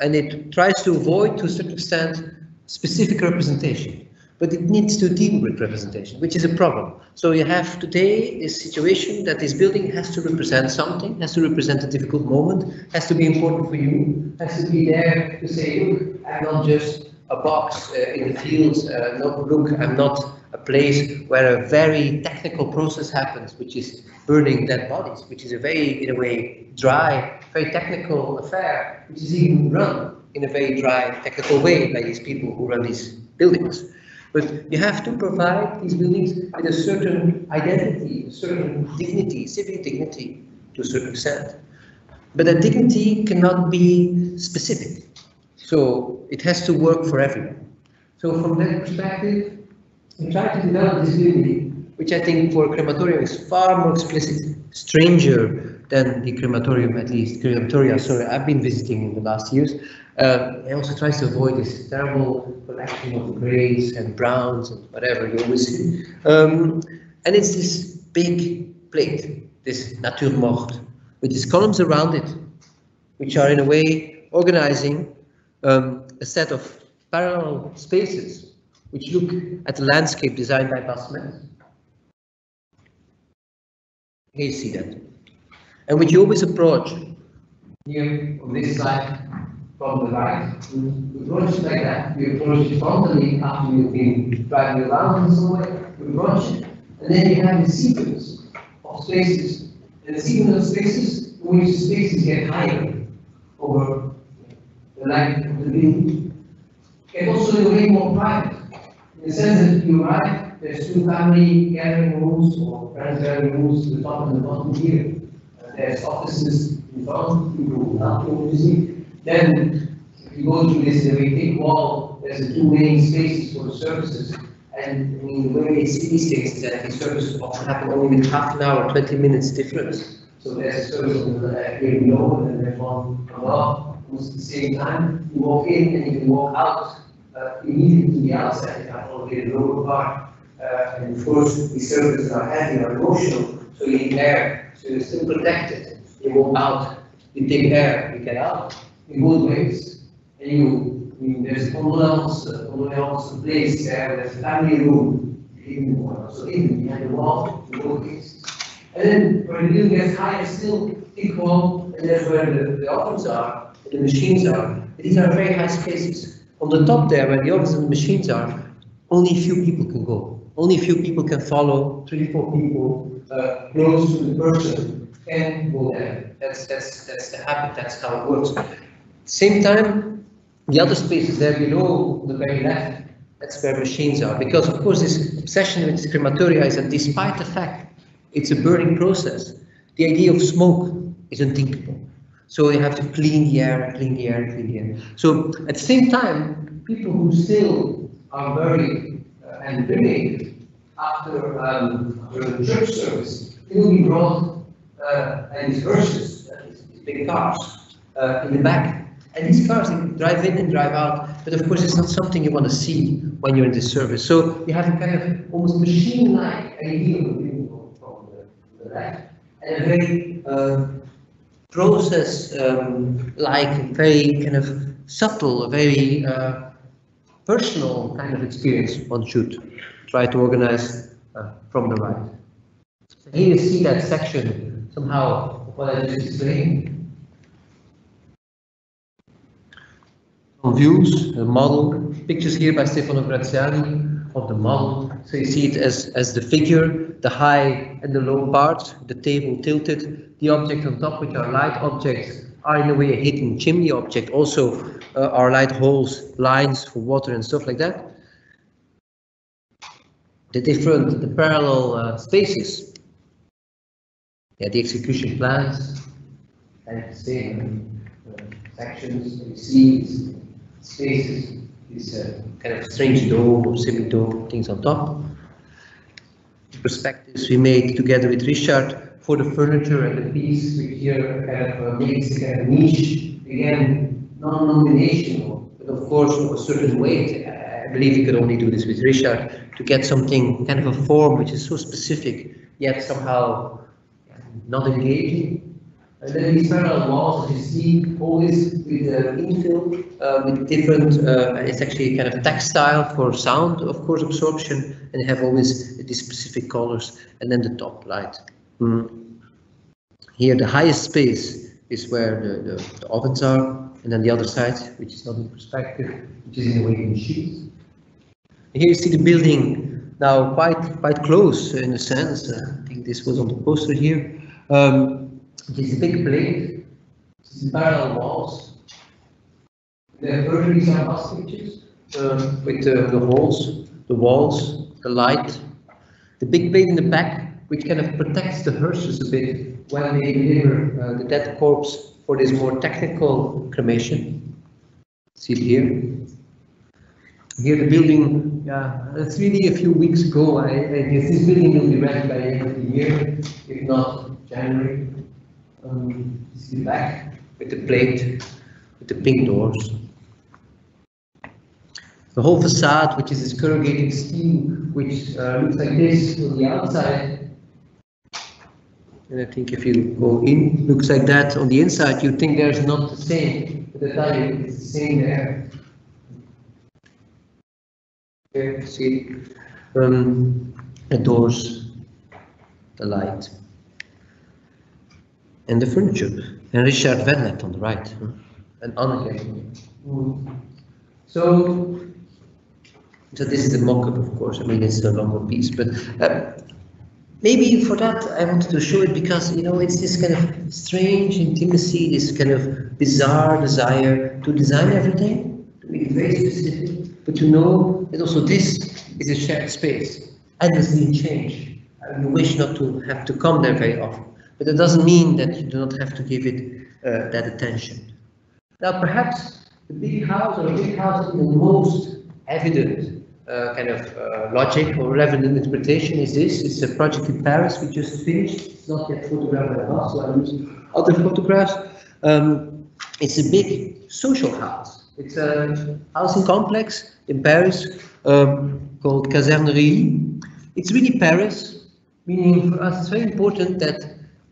And it tries to avoid, to a certain extent, specific representation but it needs to deal with representation, which is a problem. So you have today this situation that this building has to represent something, has to represent a difficult moment, has to be important for you, has to be there to say, look, I'm not just a box uh, in the fields, uh, not, look, I'm not a place where a very technical process happens, which is burning dead bodies, which is a very, in a way, dry, very technical affair, which is even run in a very dry, technical way by these people who run these buildings. But you have to provide these buildings with a certain identity, a certain dignity, civic dignity to a certain extent. But that dignity cannot be specific. So it has to work for everyone. So from that perspective, we try to develop this building, which I think for crematorium is far more explicit, stranger than the crematorium, at least crematoria, sorry, I've been visiting in the last years. Uh, it also tries to avoid this terrible collection of greys and browns and whatever you always see. Um, and it's this big plate, this nature morte, with these columns around it, which are in a way organizing um, a set of parallel spaces which look at the landscape designed by Bas Here you see that. And which you always approach here on this side from the right. We approach it like that. We approach it frontally after you've been driving around in some way. We approach it. And then you have the sequence of spaces. And the sequence of spaces in which the spaces get higher over the length of the building. Get also in a way more private. In the sense that you arrive, there's two family gathering rooms or friends gathering rooms to the top and the bottom here. Uh, there's offices in front, people not to see. Then, if you go through this very thick wall, there's the two main spaces for the services. And I mean, the way they see these things that these services often happen only with half an hour, 20 minutes difference. So there's a service on the uh, here below, and then there's one above, almost at the same time. You walk in and you can walk out uh, immediately to the outside, have only the lower part. Uh, and of course, these services are heavy, are emotional, so you need air, so you're still protected. You walk out, you take air, you get out in both ways. And you, I mean, there's condoleance, condoleance place there, there's family room, even more. So even behind the wall, in both cases. And then the building gets higher, still equal, and that's where the, the ovens are, the machines are. These are very high spaces. On the top there, where the ovens and the machines are, only a few people can go. Only a few people can follow, three, four people uh, close to the person can go there. That's, that's, that's the habit, that's how it works. Same time, the other spaces there below, the very left, that's where machines are. Because of course this obsession with crematoria is that despite the fact it's a burning process, the idea of smoke is unthinkable. So you have to clean the air clean the air clean the air. So at the same time, people who still are buried uh, and cremated after, um, the church service, they will be brought uh, and these hearses, uh, these, big cars, uh, in the back. And these cars they drive in and drive out, but of course it's not something you want to see when you're in this service. So you have a kind of almost machine-like idea of from the, the left, and a very uh, process-like, um, very kind of subtle, a very uh, personal kind of experience one should try to organize uh, from the right. So here you see that section somehow what I just explained. Some views, a model, pictures here by Stefano Graziani of the model. So you see it as, as the figure, the high and the low parts, the table tilted, the object on top, which are light objects, are in a way a hidden chimney object, also uh, are light holes, lines for water and stuff like that. The different, the parallel uh, spaces, yeah, the execution plans, and the same uh, sections, see spaces, this uh, kind of strange dome or semi-dome things on top. The perspectives we made together with Richard for the furniture and the piece, which here kind of uh, makes kind of niche. Again, non-nominational, but of course of a certain weight. I believe you could only do this with Richard to get something kind of a form which is so specific yet somehow not engaging. And then these parallel walls, as you see, always with uh, infill, uh, with different, uh, it's actually kind of textile for sound, of course, absorption, and have always these specific colors, and then the top light. Mm. Here, the highest space is where the, the, the, ovens are, and then the other side, which is not in perspective, which is in a way in sheets. Here you see the building now quite quite close in a sense. I think this was on the poster here. Um, this big plate, parallel walls. The vertically some Bas pictures uh, with uh, the holes, the walls, the light. The big plate in the back, which kind of protects the hearses a bit when they deliver uh, the dead corpse for this more technical cremation. See it here. Here the building, yeah, that's really a few weeks ago. I, I guess this building will be ready by the end of the year, if not January um, see back with the plate, with the pink doors. The whole facade, which is this corrugated steel, which uh, looks like this on the outside. And I think if you go in, looks like that on the inside, you think there's not the same, but the tire is the same there. See, um, the doors, the light and the furniture. And Richard Venlet on the right, and Anneke. So, so this is the mock-up, of course. I mean, it's a longer piece, but uh, maybe for that I wanted to show it because you know it's this kind of strange intimacy, this kind of bizarre desire to design everything, to be very specific, but to know that also this is a shared space, and endlessly change. And you wish not to have to come there very often. But it doesn't mean that you do not have to give it uh, that attention. Now, perhaps the big house or big house in the most evident uh, kind of uh, logic or relevant interpretation is this. It's a project in Paris we just finished. It's not yet photographed by us, so I use other photographs. Um, it's a big social house. It's a housing complex in Paris um, called Caserne It's really Paris, meaning for us it's very important that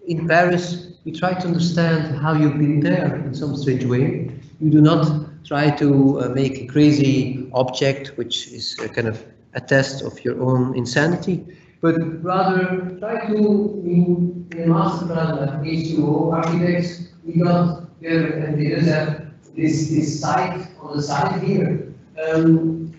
in Paris, we try to understand how you've been there in some strange way. You do not try to uh, make a crazy object, which is a kind of a test of your own insanity, but rather try to, in, a master plan like H2O architects, we got there and they just this, this site on the side here, um,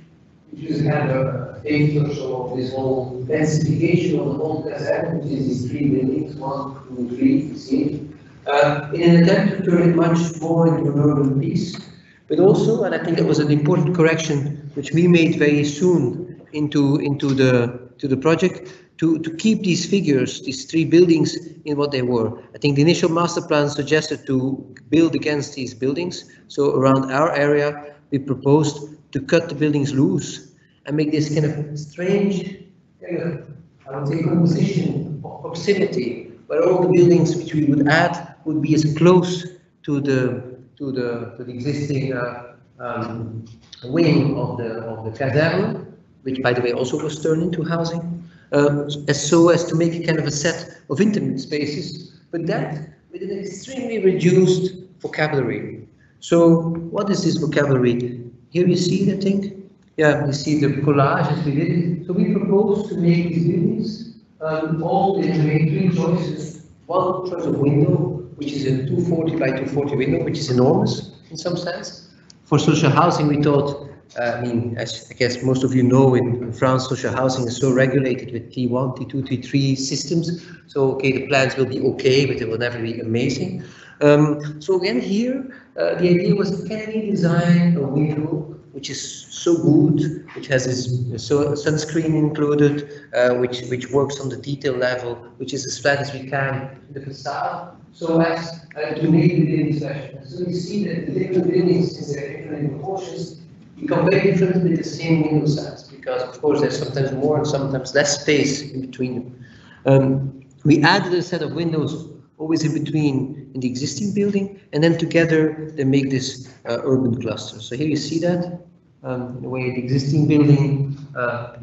which is kind of a or so of this whole densification of the whole caserne, which is these three buildings, one, two, three, you see, uh, in an attempt to turn it much more into an urban piece, but also, and I think it was an important correction which we made very soon into into the to the project, to, to keep these figures, these three buildings, in what they were. I think the initial master plan suggested to build against these buildings. So around our area, we proposed to cut the buildings loose and make this kind of strange, kind of, I would say, composition of proximity, where all the buildings which we would add would be as close to the to the to the existing uh, um, wing of the of the caserne, which by the way also was turned into housing, uh, as so as to make a kind of a set of intimate spaces, but that with an extremely reduced vocabulary. So what is this vocabulary? Here you see it, I think. Yeah, you see the collage as we did. So we propose to make these buildings um, all make three choices. One choice of window, which is a 240 by 240 window, which is enormous in some sense. For social housing, we thought, I mean, as I guess most of you know, in France, social housing is so regulated with T1, T2, T3 systems. So, okay, the plans will be okay, but it will never be amazing. Um, so again, here, uh, the idea was, can we design a window which is so good, which has this so sunscreen included, uh, which which works on the detail level, which is as flat as we can in the facade, so as uh, to make the building special. So you see that the different buildings in their different proportions become very different with the same window size, because of course there's sometimes more and sometimes less space in between them. Um, we added a set of windows always in between in the existing building, and then together they make this uh, urban cluster. So here you see that, um, in a way, the existing building, uh,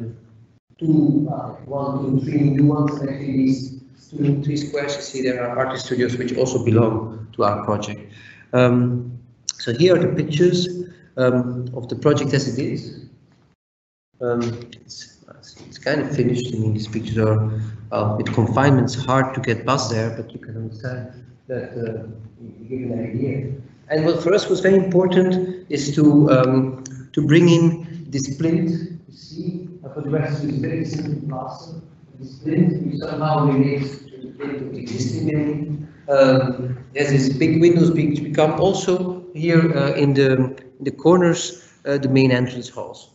two, uh, one, two, three new ones, actually these two, three squares you see there are artist studios which also belong to our project. Um, so here are the pictures um, of the project as it is. Um, it's, it's kind of finished. I mean, these pictures are uh, with confinements hard to get past there, but you can understand that uh, give an idea. And what for us was very important is to um, to bring in this plinth. You see, for the rest it's very simple plaster. This plinth we somehow relate to the of existing building. Um, there's these big windows which become also here uh, in the the corners uh, the main entrance halls.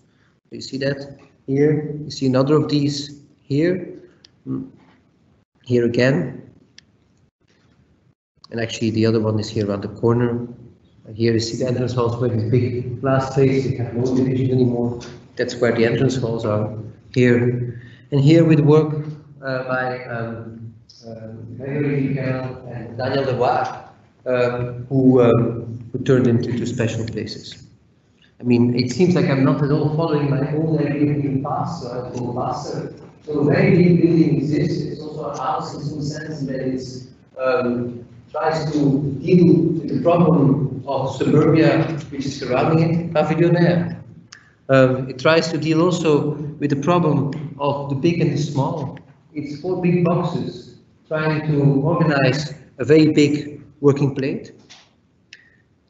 You see that here. You see another of these here. Mm. Here again. And actually the other one is here around the corner. Here you see the entrance halls where these big glass plates, you have no division anymore. That's where the entrance halls are here. And here with work uh, by um, uh, Gregory Carroll and Daniel Devoire, uh, who, um, who turned into special places. I mean, it seems like I'm not at all following my own idea of being faster, I go faster. So very big building exists, it's also a house in some sense that it um, tries to deal with the problem of suburbia which is surrounding it, pavillionaire. Um, it tries to deal also with the problem of the big and the small. It's four big boxes trying to organize a very big working plate.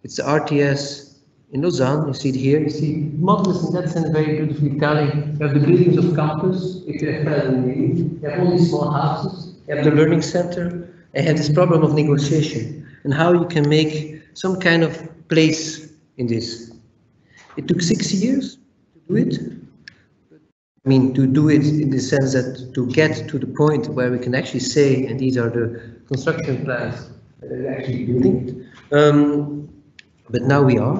It's the RTS in Lausanne, you see it here, you see models in that sense very beautifully telling. You have the buildings of campus, if you have you have all these small houses, you have the learning center, and you have this problem of negotiation and how you can make some kind of place in this. It took six years to do it. I mean, to do it in the sense that to get to the point where we can actually say, and these are the construction plans that are actually building it. Um, but now we are.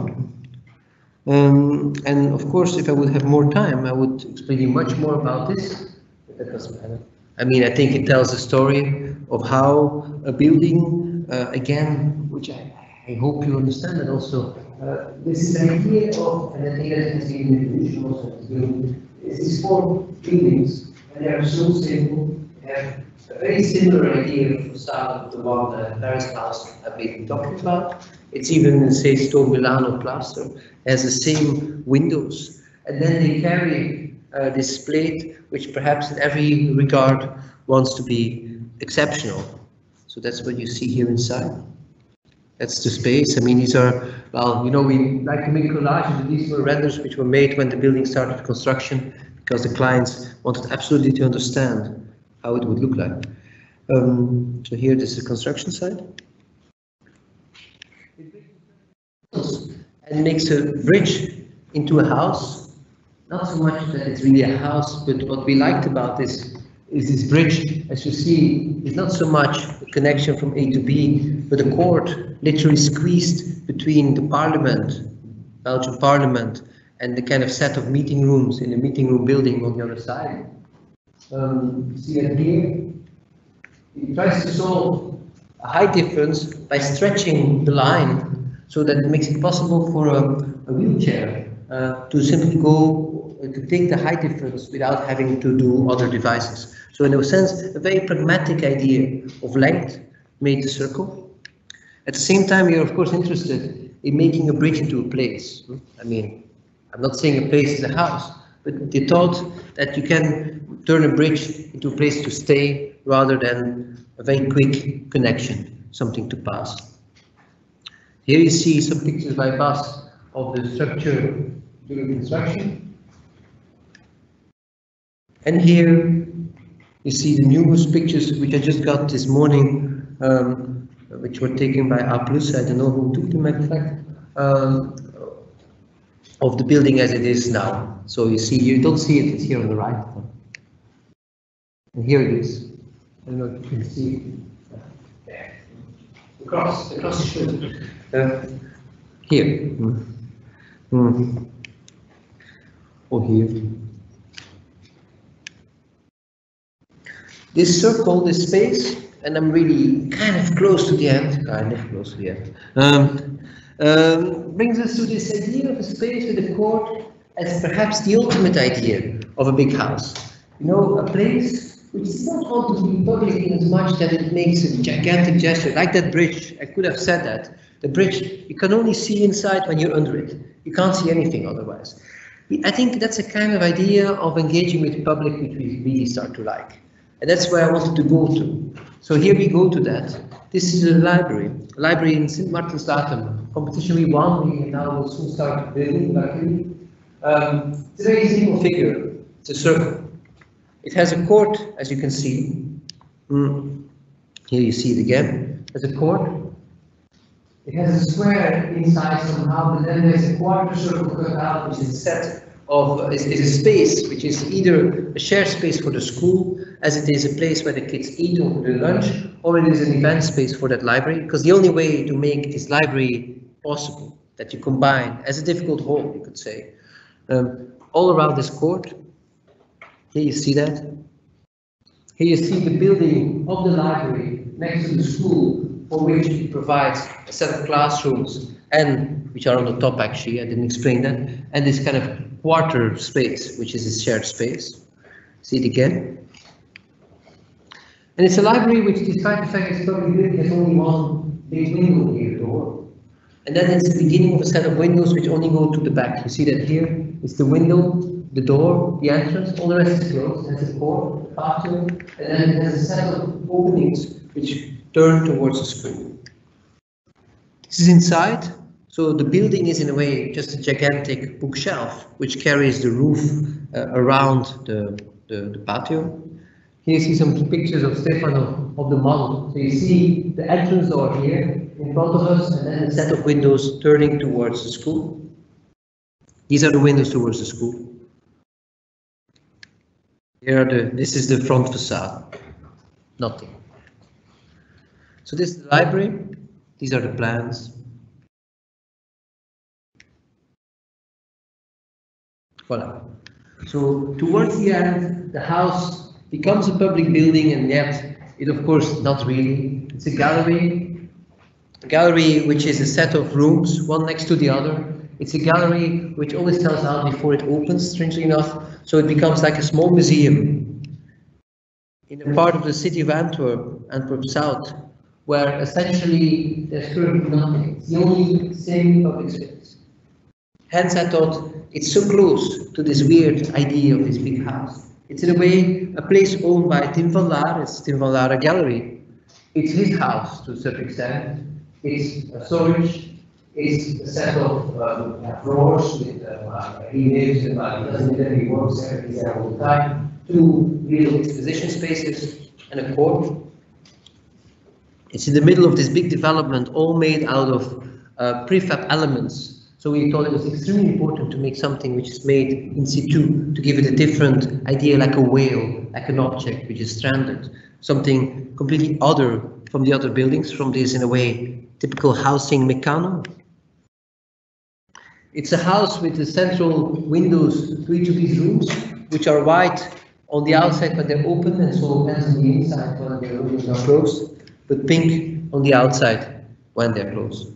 Um, and of course, if I would have more time, I would explain you much more about this. That doesn't matter. I mean, I think it tells a story of how a building, uh, again, which I, I hope you understand that also, uh, this is an idea of, and I think that has been the evolution also of this building, is these four buildings, and they are so simple, they have a very similar idea of facade of the one that Paris House have been talking about. It's even, say, Stone Milano plaster, has the same windows. And then they carry uh, this plate, which perhaps in every regard wants to be exceptional. So that's what you see here inside. That's the space. I mean, these are, well, you know, we like to make collages, these were renders which were made when the building started construction, because the clients wanted absolutely to understand how it would look like. Um, so here, this is the construction site. And makes a bridge into a house. Not so much that it's really a house, but what we liked about this is this bridge, as you see, is not so much a connection from A to B, but a cord literally squeezed between the parliament, Belgian parliament, and the kind of set of meeting rooms in the meeting room building on the other side. Um, see that here? It tries to solve a height difference by stretching the line so that it makes it possible for a, a wheelchair uh, to simply go uh, to take the height difference without having to do other devices. So in a sense, a very pragmatic idea of length made the circle. At the same time, you're of course interested in making a bridge into a place. I mean, I'm not saying a place is a house, but they thought that you can turn a bridge into a place to stay rather than a very quick connection, something to pass. Here you see some pictures by Bas of the structure during construction. And here you see the numerous pictures which I just got this morning, um, which were taken by A+, I don't know who took them in fact, um, of the building as it is now. So you see, you don't see it, it's here on the right. And here it is. I don't know if you can see. Across, across. Uh, here. Mm. Mm. Or here. This circle, this space, and I'm really kind of close to the end, kind of close to the end, um, um, brings us to this idea of a space with a court as perhaps the ultimate idea of a big house. You know, a place which is not want to be public in as much that it makes a gigantic gesture, like that bridge. I could have said that. The bridge, you can only see inside when you're under it. You can't see anything otherwise. I think that's a kind of idea of engaging with the public which we really start to like. And that's where I wanted to go to. So here we go to that. This is a library, a library in Sint-Martens-Latem. Competition we won, we now will soon start building, luckily. Um, it's a very simple figure. It's a circle. It has a court, as you can see. Mm. Here you see it again. There's a court. It has a square inside somehow, but then there's a quarter circle cut out, which is a set of is, is a space which is either a shared space for the school, as it is a place where the kids eat over their lunch, or it is an event space for that library. Because the only way to make this library possible, that you combine as a difficult whole, you could say, um, all around this court. Here you see that. Here you see the building of the library next to the school for which it provides a set of classrooms and which are on the top actually, I didn't explain that, and this kind of quarter space, which is a shared space. See it again. And it's a library which, despite the fact it's public building, has only one big window here, door. And then it's the beginning of a set of windows which only go to the back. You see that here? It's the window, the door, the entrance, all the rest is closed. It has a door, bathroom, and then it has a set of openings which turn towards the school. This is inside, so the building is in a way just a gigantic bookshelf which carries the roof uh, around the, the, the, patio. Here you see some pictures of Stefano of the model. So you see the entrance door here in front of us and then a set of windows turning towards the school. These are the windows towards the school. Here the, this is the front facade. Nothing. So this is the library. These are the plans. Voila. So towards the end, the house becomes a public building and yet it of course not really. It's a gallery. A gallery which is a set of rooms, one next to the other. It's a gallery which always sells out before it opens, strangely enough. So it becomes like a small museum in a part of the city of Antwerp, Antwerp South, where essentially there's currently nothing. It's the only semi-public space. Hence I thought it's so close to this weird idea of this big house. It's in a way a place owned by Tim Van Laere, it's Tim Van Laere Gallery. It's his house to a certain extent. It's a storage, it's a set of um, drawers with uh, lives and uh, he doesn't live, he works there, all the time. Two real exposition spaces and a court. It's in the middle of this big development, all made out of uh, prefab elements so we thought it was extremely important to make something which is made in situ, to give it a different idea, like a whale, like an object which is stranded, something completely other from the other buildings, from this, in a way, typical housing mechanism. It's a house with the central windows to each of these rooms, which are white on the outside when they're open, and so depends on the inside when the windows are closed, but pink on the outside when they're closed.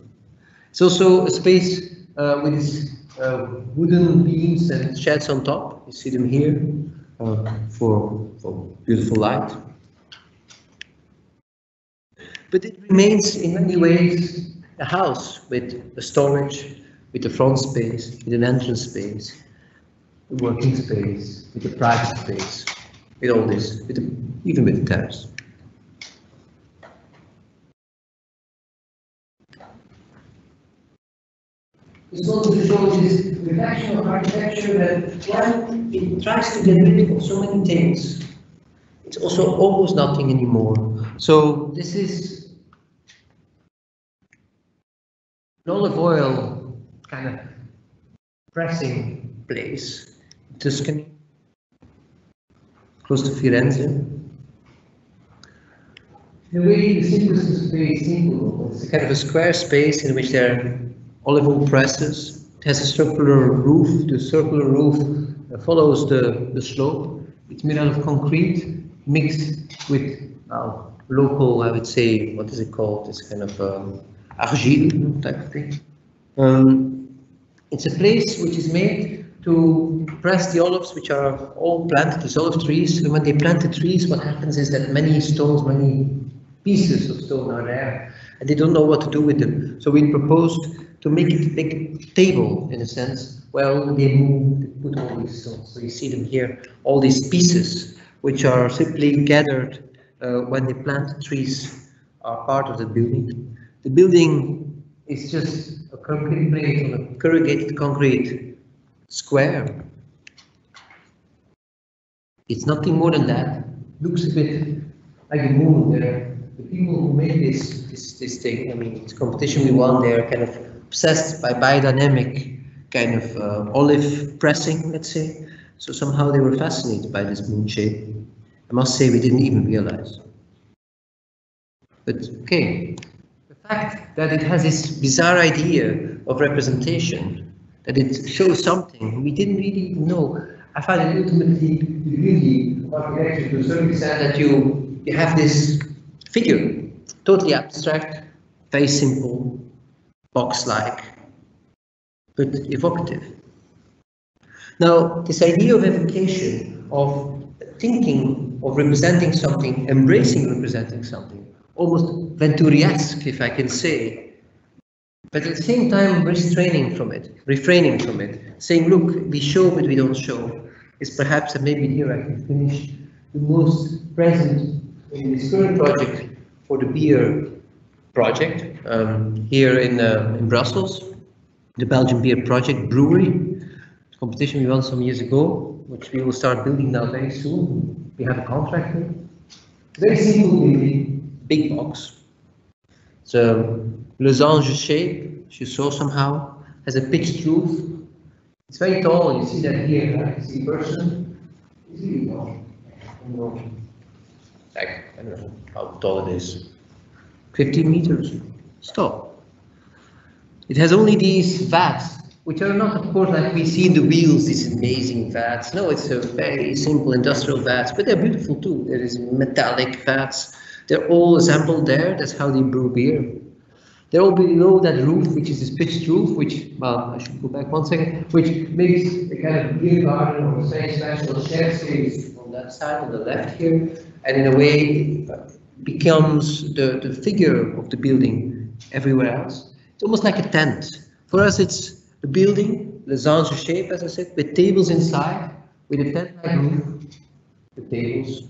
It's also a space uh, with these uh, wooden beams and sheds on top. You see them here uh, for, for beautiful light. But it remains in many ways a house with a storage, with a front space, with an entrance space, a working space, with a private space, with all this, with a, even with the terrace. It's going to show this reflection of architecture that when it tries to get rid of so many things, it's also almost nothing anymore. So this is an olive oil kind of pressing place, Tuscany, close to Firenze. The way the simplest is very simple. It's kind of a square space in which there are olive oil presses. It has a circular roof. The circular roof follows the, the slope. It's made out of concrete mixed with local, I would say, what is it called? This kind of um, argile type of thing. Um, it's a place which is made to press the olives, which are all planted, these olive trees. And when they plant the trees, what happens is that many stones, many pieces of stone are there, and they don't know what to do with them. So we proposed to make it a table, in a sense, where they move, they put all these stones. So you see them here, all these pieces, which are simply gathered uh, when they plant trees, are part of the building. The building is just a concrete plate on a corrugated concrete square. It's nothing more than that. Looks a bit like a moon there. The people who made this, this, this thing, I mean, it's competition we won, they're kind of obsessed by biodynamic kind of uh, olive pressing, let's say. So somehow they were fascinated by this moon shape. I must say we didn't even realize. But okay, fact that it has this bizarre idea of representation, that it shows something we didn't really know. I find it ultimately of architecture to a certain extent that you, you have this figure, totally abstract, very simple, box-like, but evocative. Now, this idea of evocation, of thinking, of representing something, embracing representing something, almost Venturiesque, if I can say, but at the same time restraining from it, refraining from it, saying, look, we show but we don't show, is perhaps, and maybe here I can finish, the most present in this current project for the beer project um, here in, uh, in Brussels, the Belgian Beer Project Brewery, competition we won some years ago, which we will start building now very soon. We have a contractor. Very simple big box. A losange shape, as you saw somehow, has a pitched roof. It's very tall, you see that here? You see person. It's really tall. I don't know. Like, I don't know how tall it is. 15 meters. Stop. It has only these vats, which are not, of course, like we see in the wheels, these amazing vats. No, it's a very simple industrial vats, but they're beautiful too. There is metallic vats. They're all assembled there. That's how they brew beer. They're all below that roof, which is this pitched roof, which, well, I should go back one second, which makes a kind of beer garden or a very special shed space on that side, on the left here, and in a way becomes the, the figure of the building everywhere else. It's almost like a tent. For us, it's a building, losange shape, as I said, with tables inside, with a tent-like roof, the tables,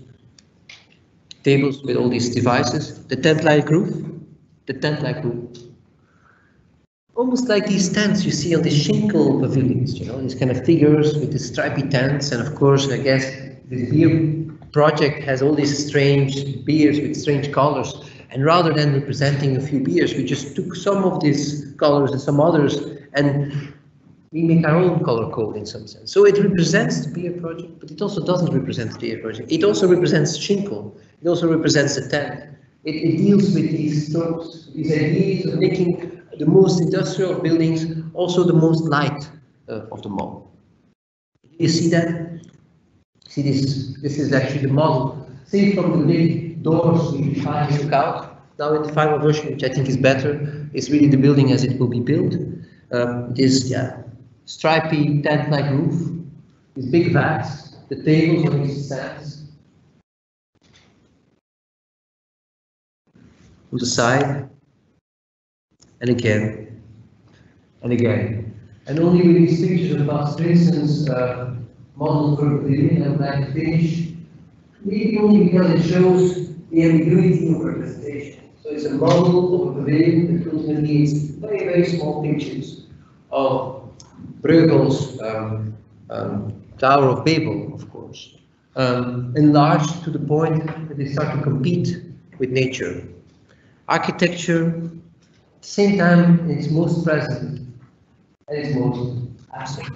tables with all these devices, the tent-like roof, the tent-like roof. Almost like these tents you see on the Schinkel pavilions, you know, these kind of figures with the stripy tents, and of course, I guess this beer project has all these strange beers with strange colors. And rather than representing a few beers, we just took some of these colors and some others, and we make our own color code in some sense. So it represents the beer project, but it also doesn't represent the beer project. It also represents Schinkel. It also represents the tent. It, it deals with these strokes, these ideas of making the most industrial buildings also the most light uh, of them all. You see that? See this, this is actually the model. See from the big doors we finally look out. Now in the final version, which I think is better, is really the building as it will be built. Um, this yeah, stripy tent-like roof, these big vats, the tables on these stands. On the side, and again, and again. And only with these pictures about Strinson's uh, model for the like to finish. Maybe only because it shows the ambiguity of representation. So it's a model of a pavilion that ultimately very, very small pictures of Bruegel's um, um, Tower of Babel, of course, um, enlarged to the point that they start to compete with nature. Architecture, at the same time, it's most present and it's most absent.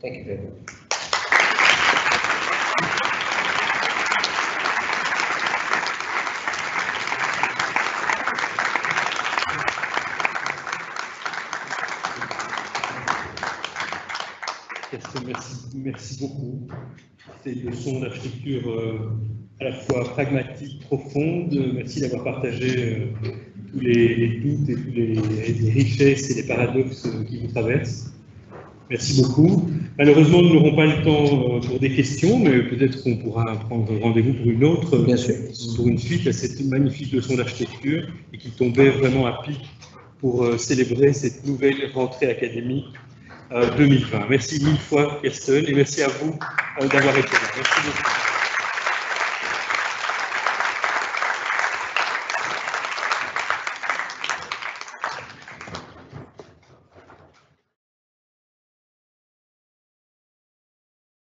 Thank you very much. Merci, merci beaucoup. Ces leçons d'architecture euh, à la fois pragmatique, profonde. Merci d'avoir partagé tous les, les, doutes et toutes les, richesses et les paradoxes qui vous traversent. Merci beaucoup. Malheureusement, nous n'aurons pas le temps pour des questions, mais peut-être qu'on pourra prendre rendez-vous pour une autre, Bien sûr. pour une suite à cette magnifique leçon d'architecture et qui tombait vraiment à pic pour célébrer cette nouvelle rentrée académique 2020. Merci mille fois, Kirsten, et merci à vous d'avoir été là. Merci beaucoup.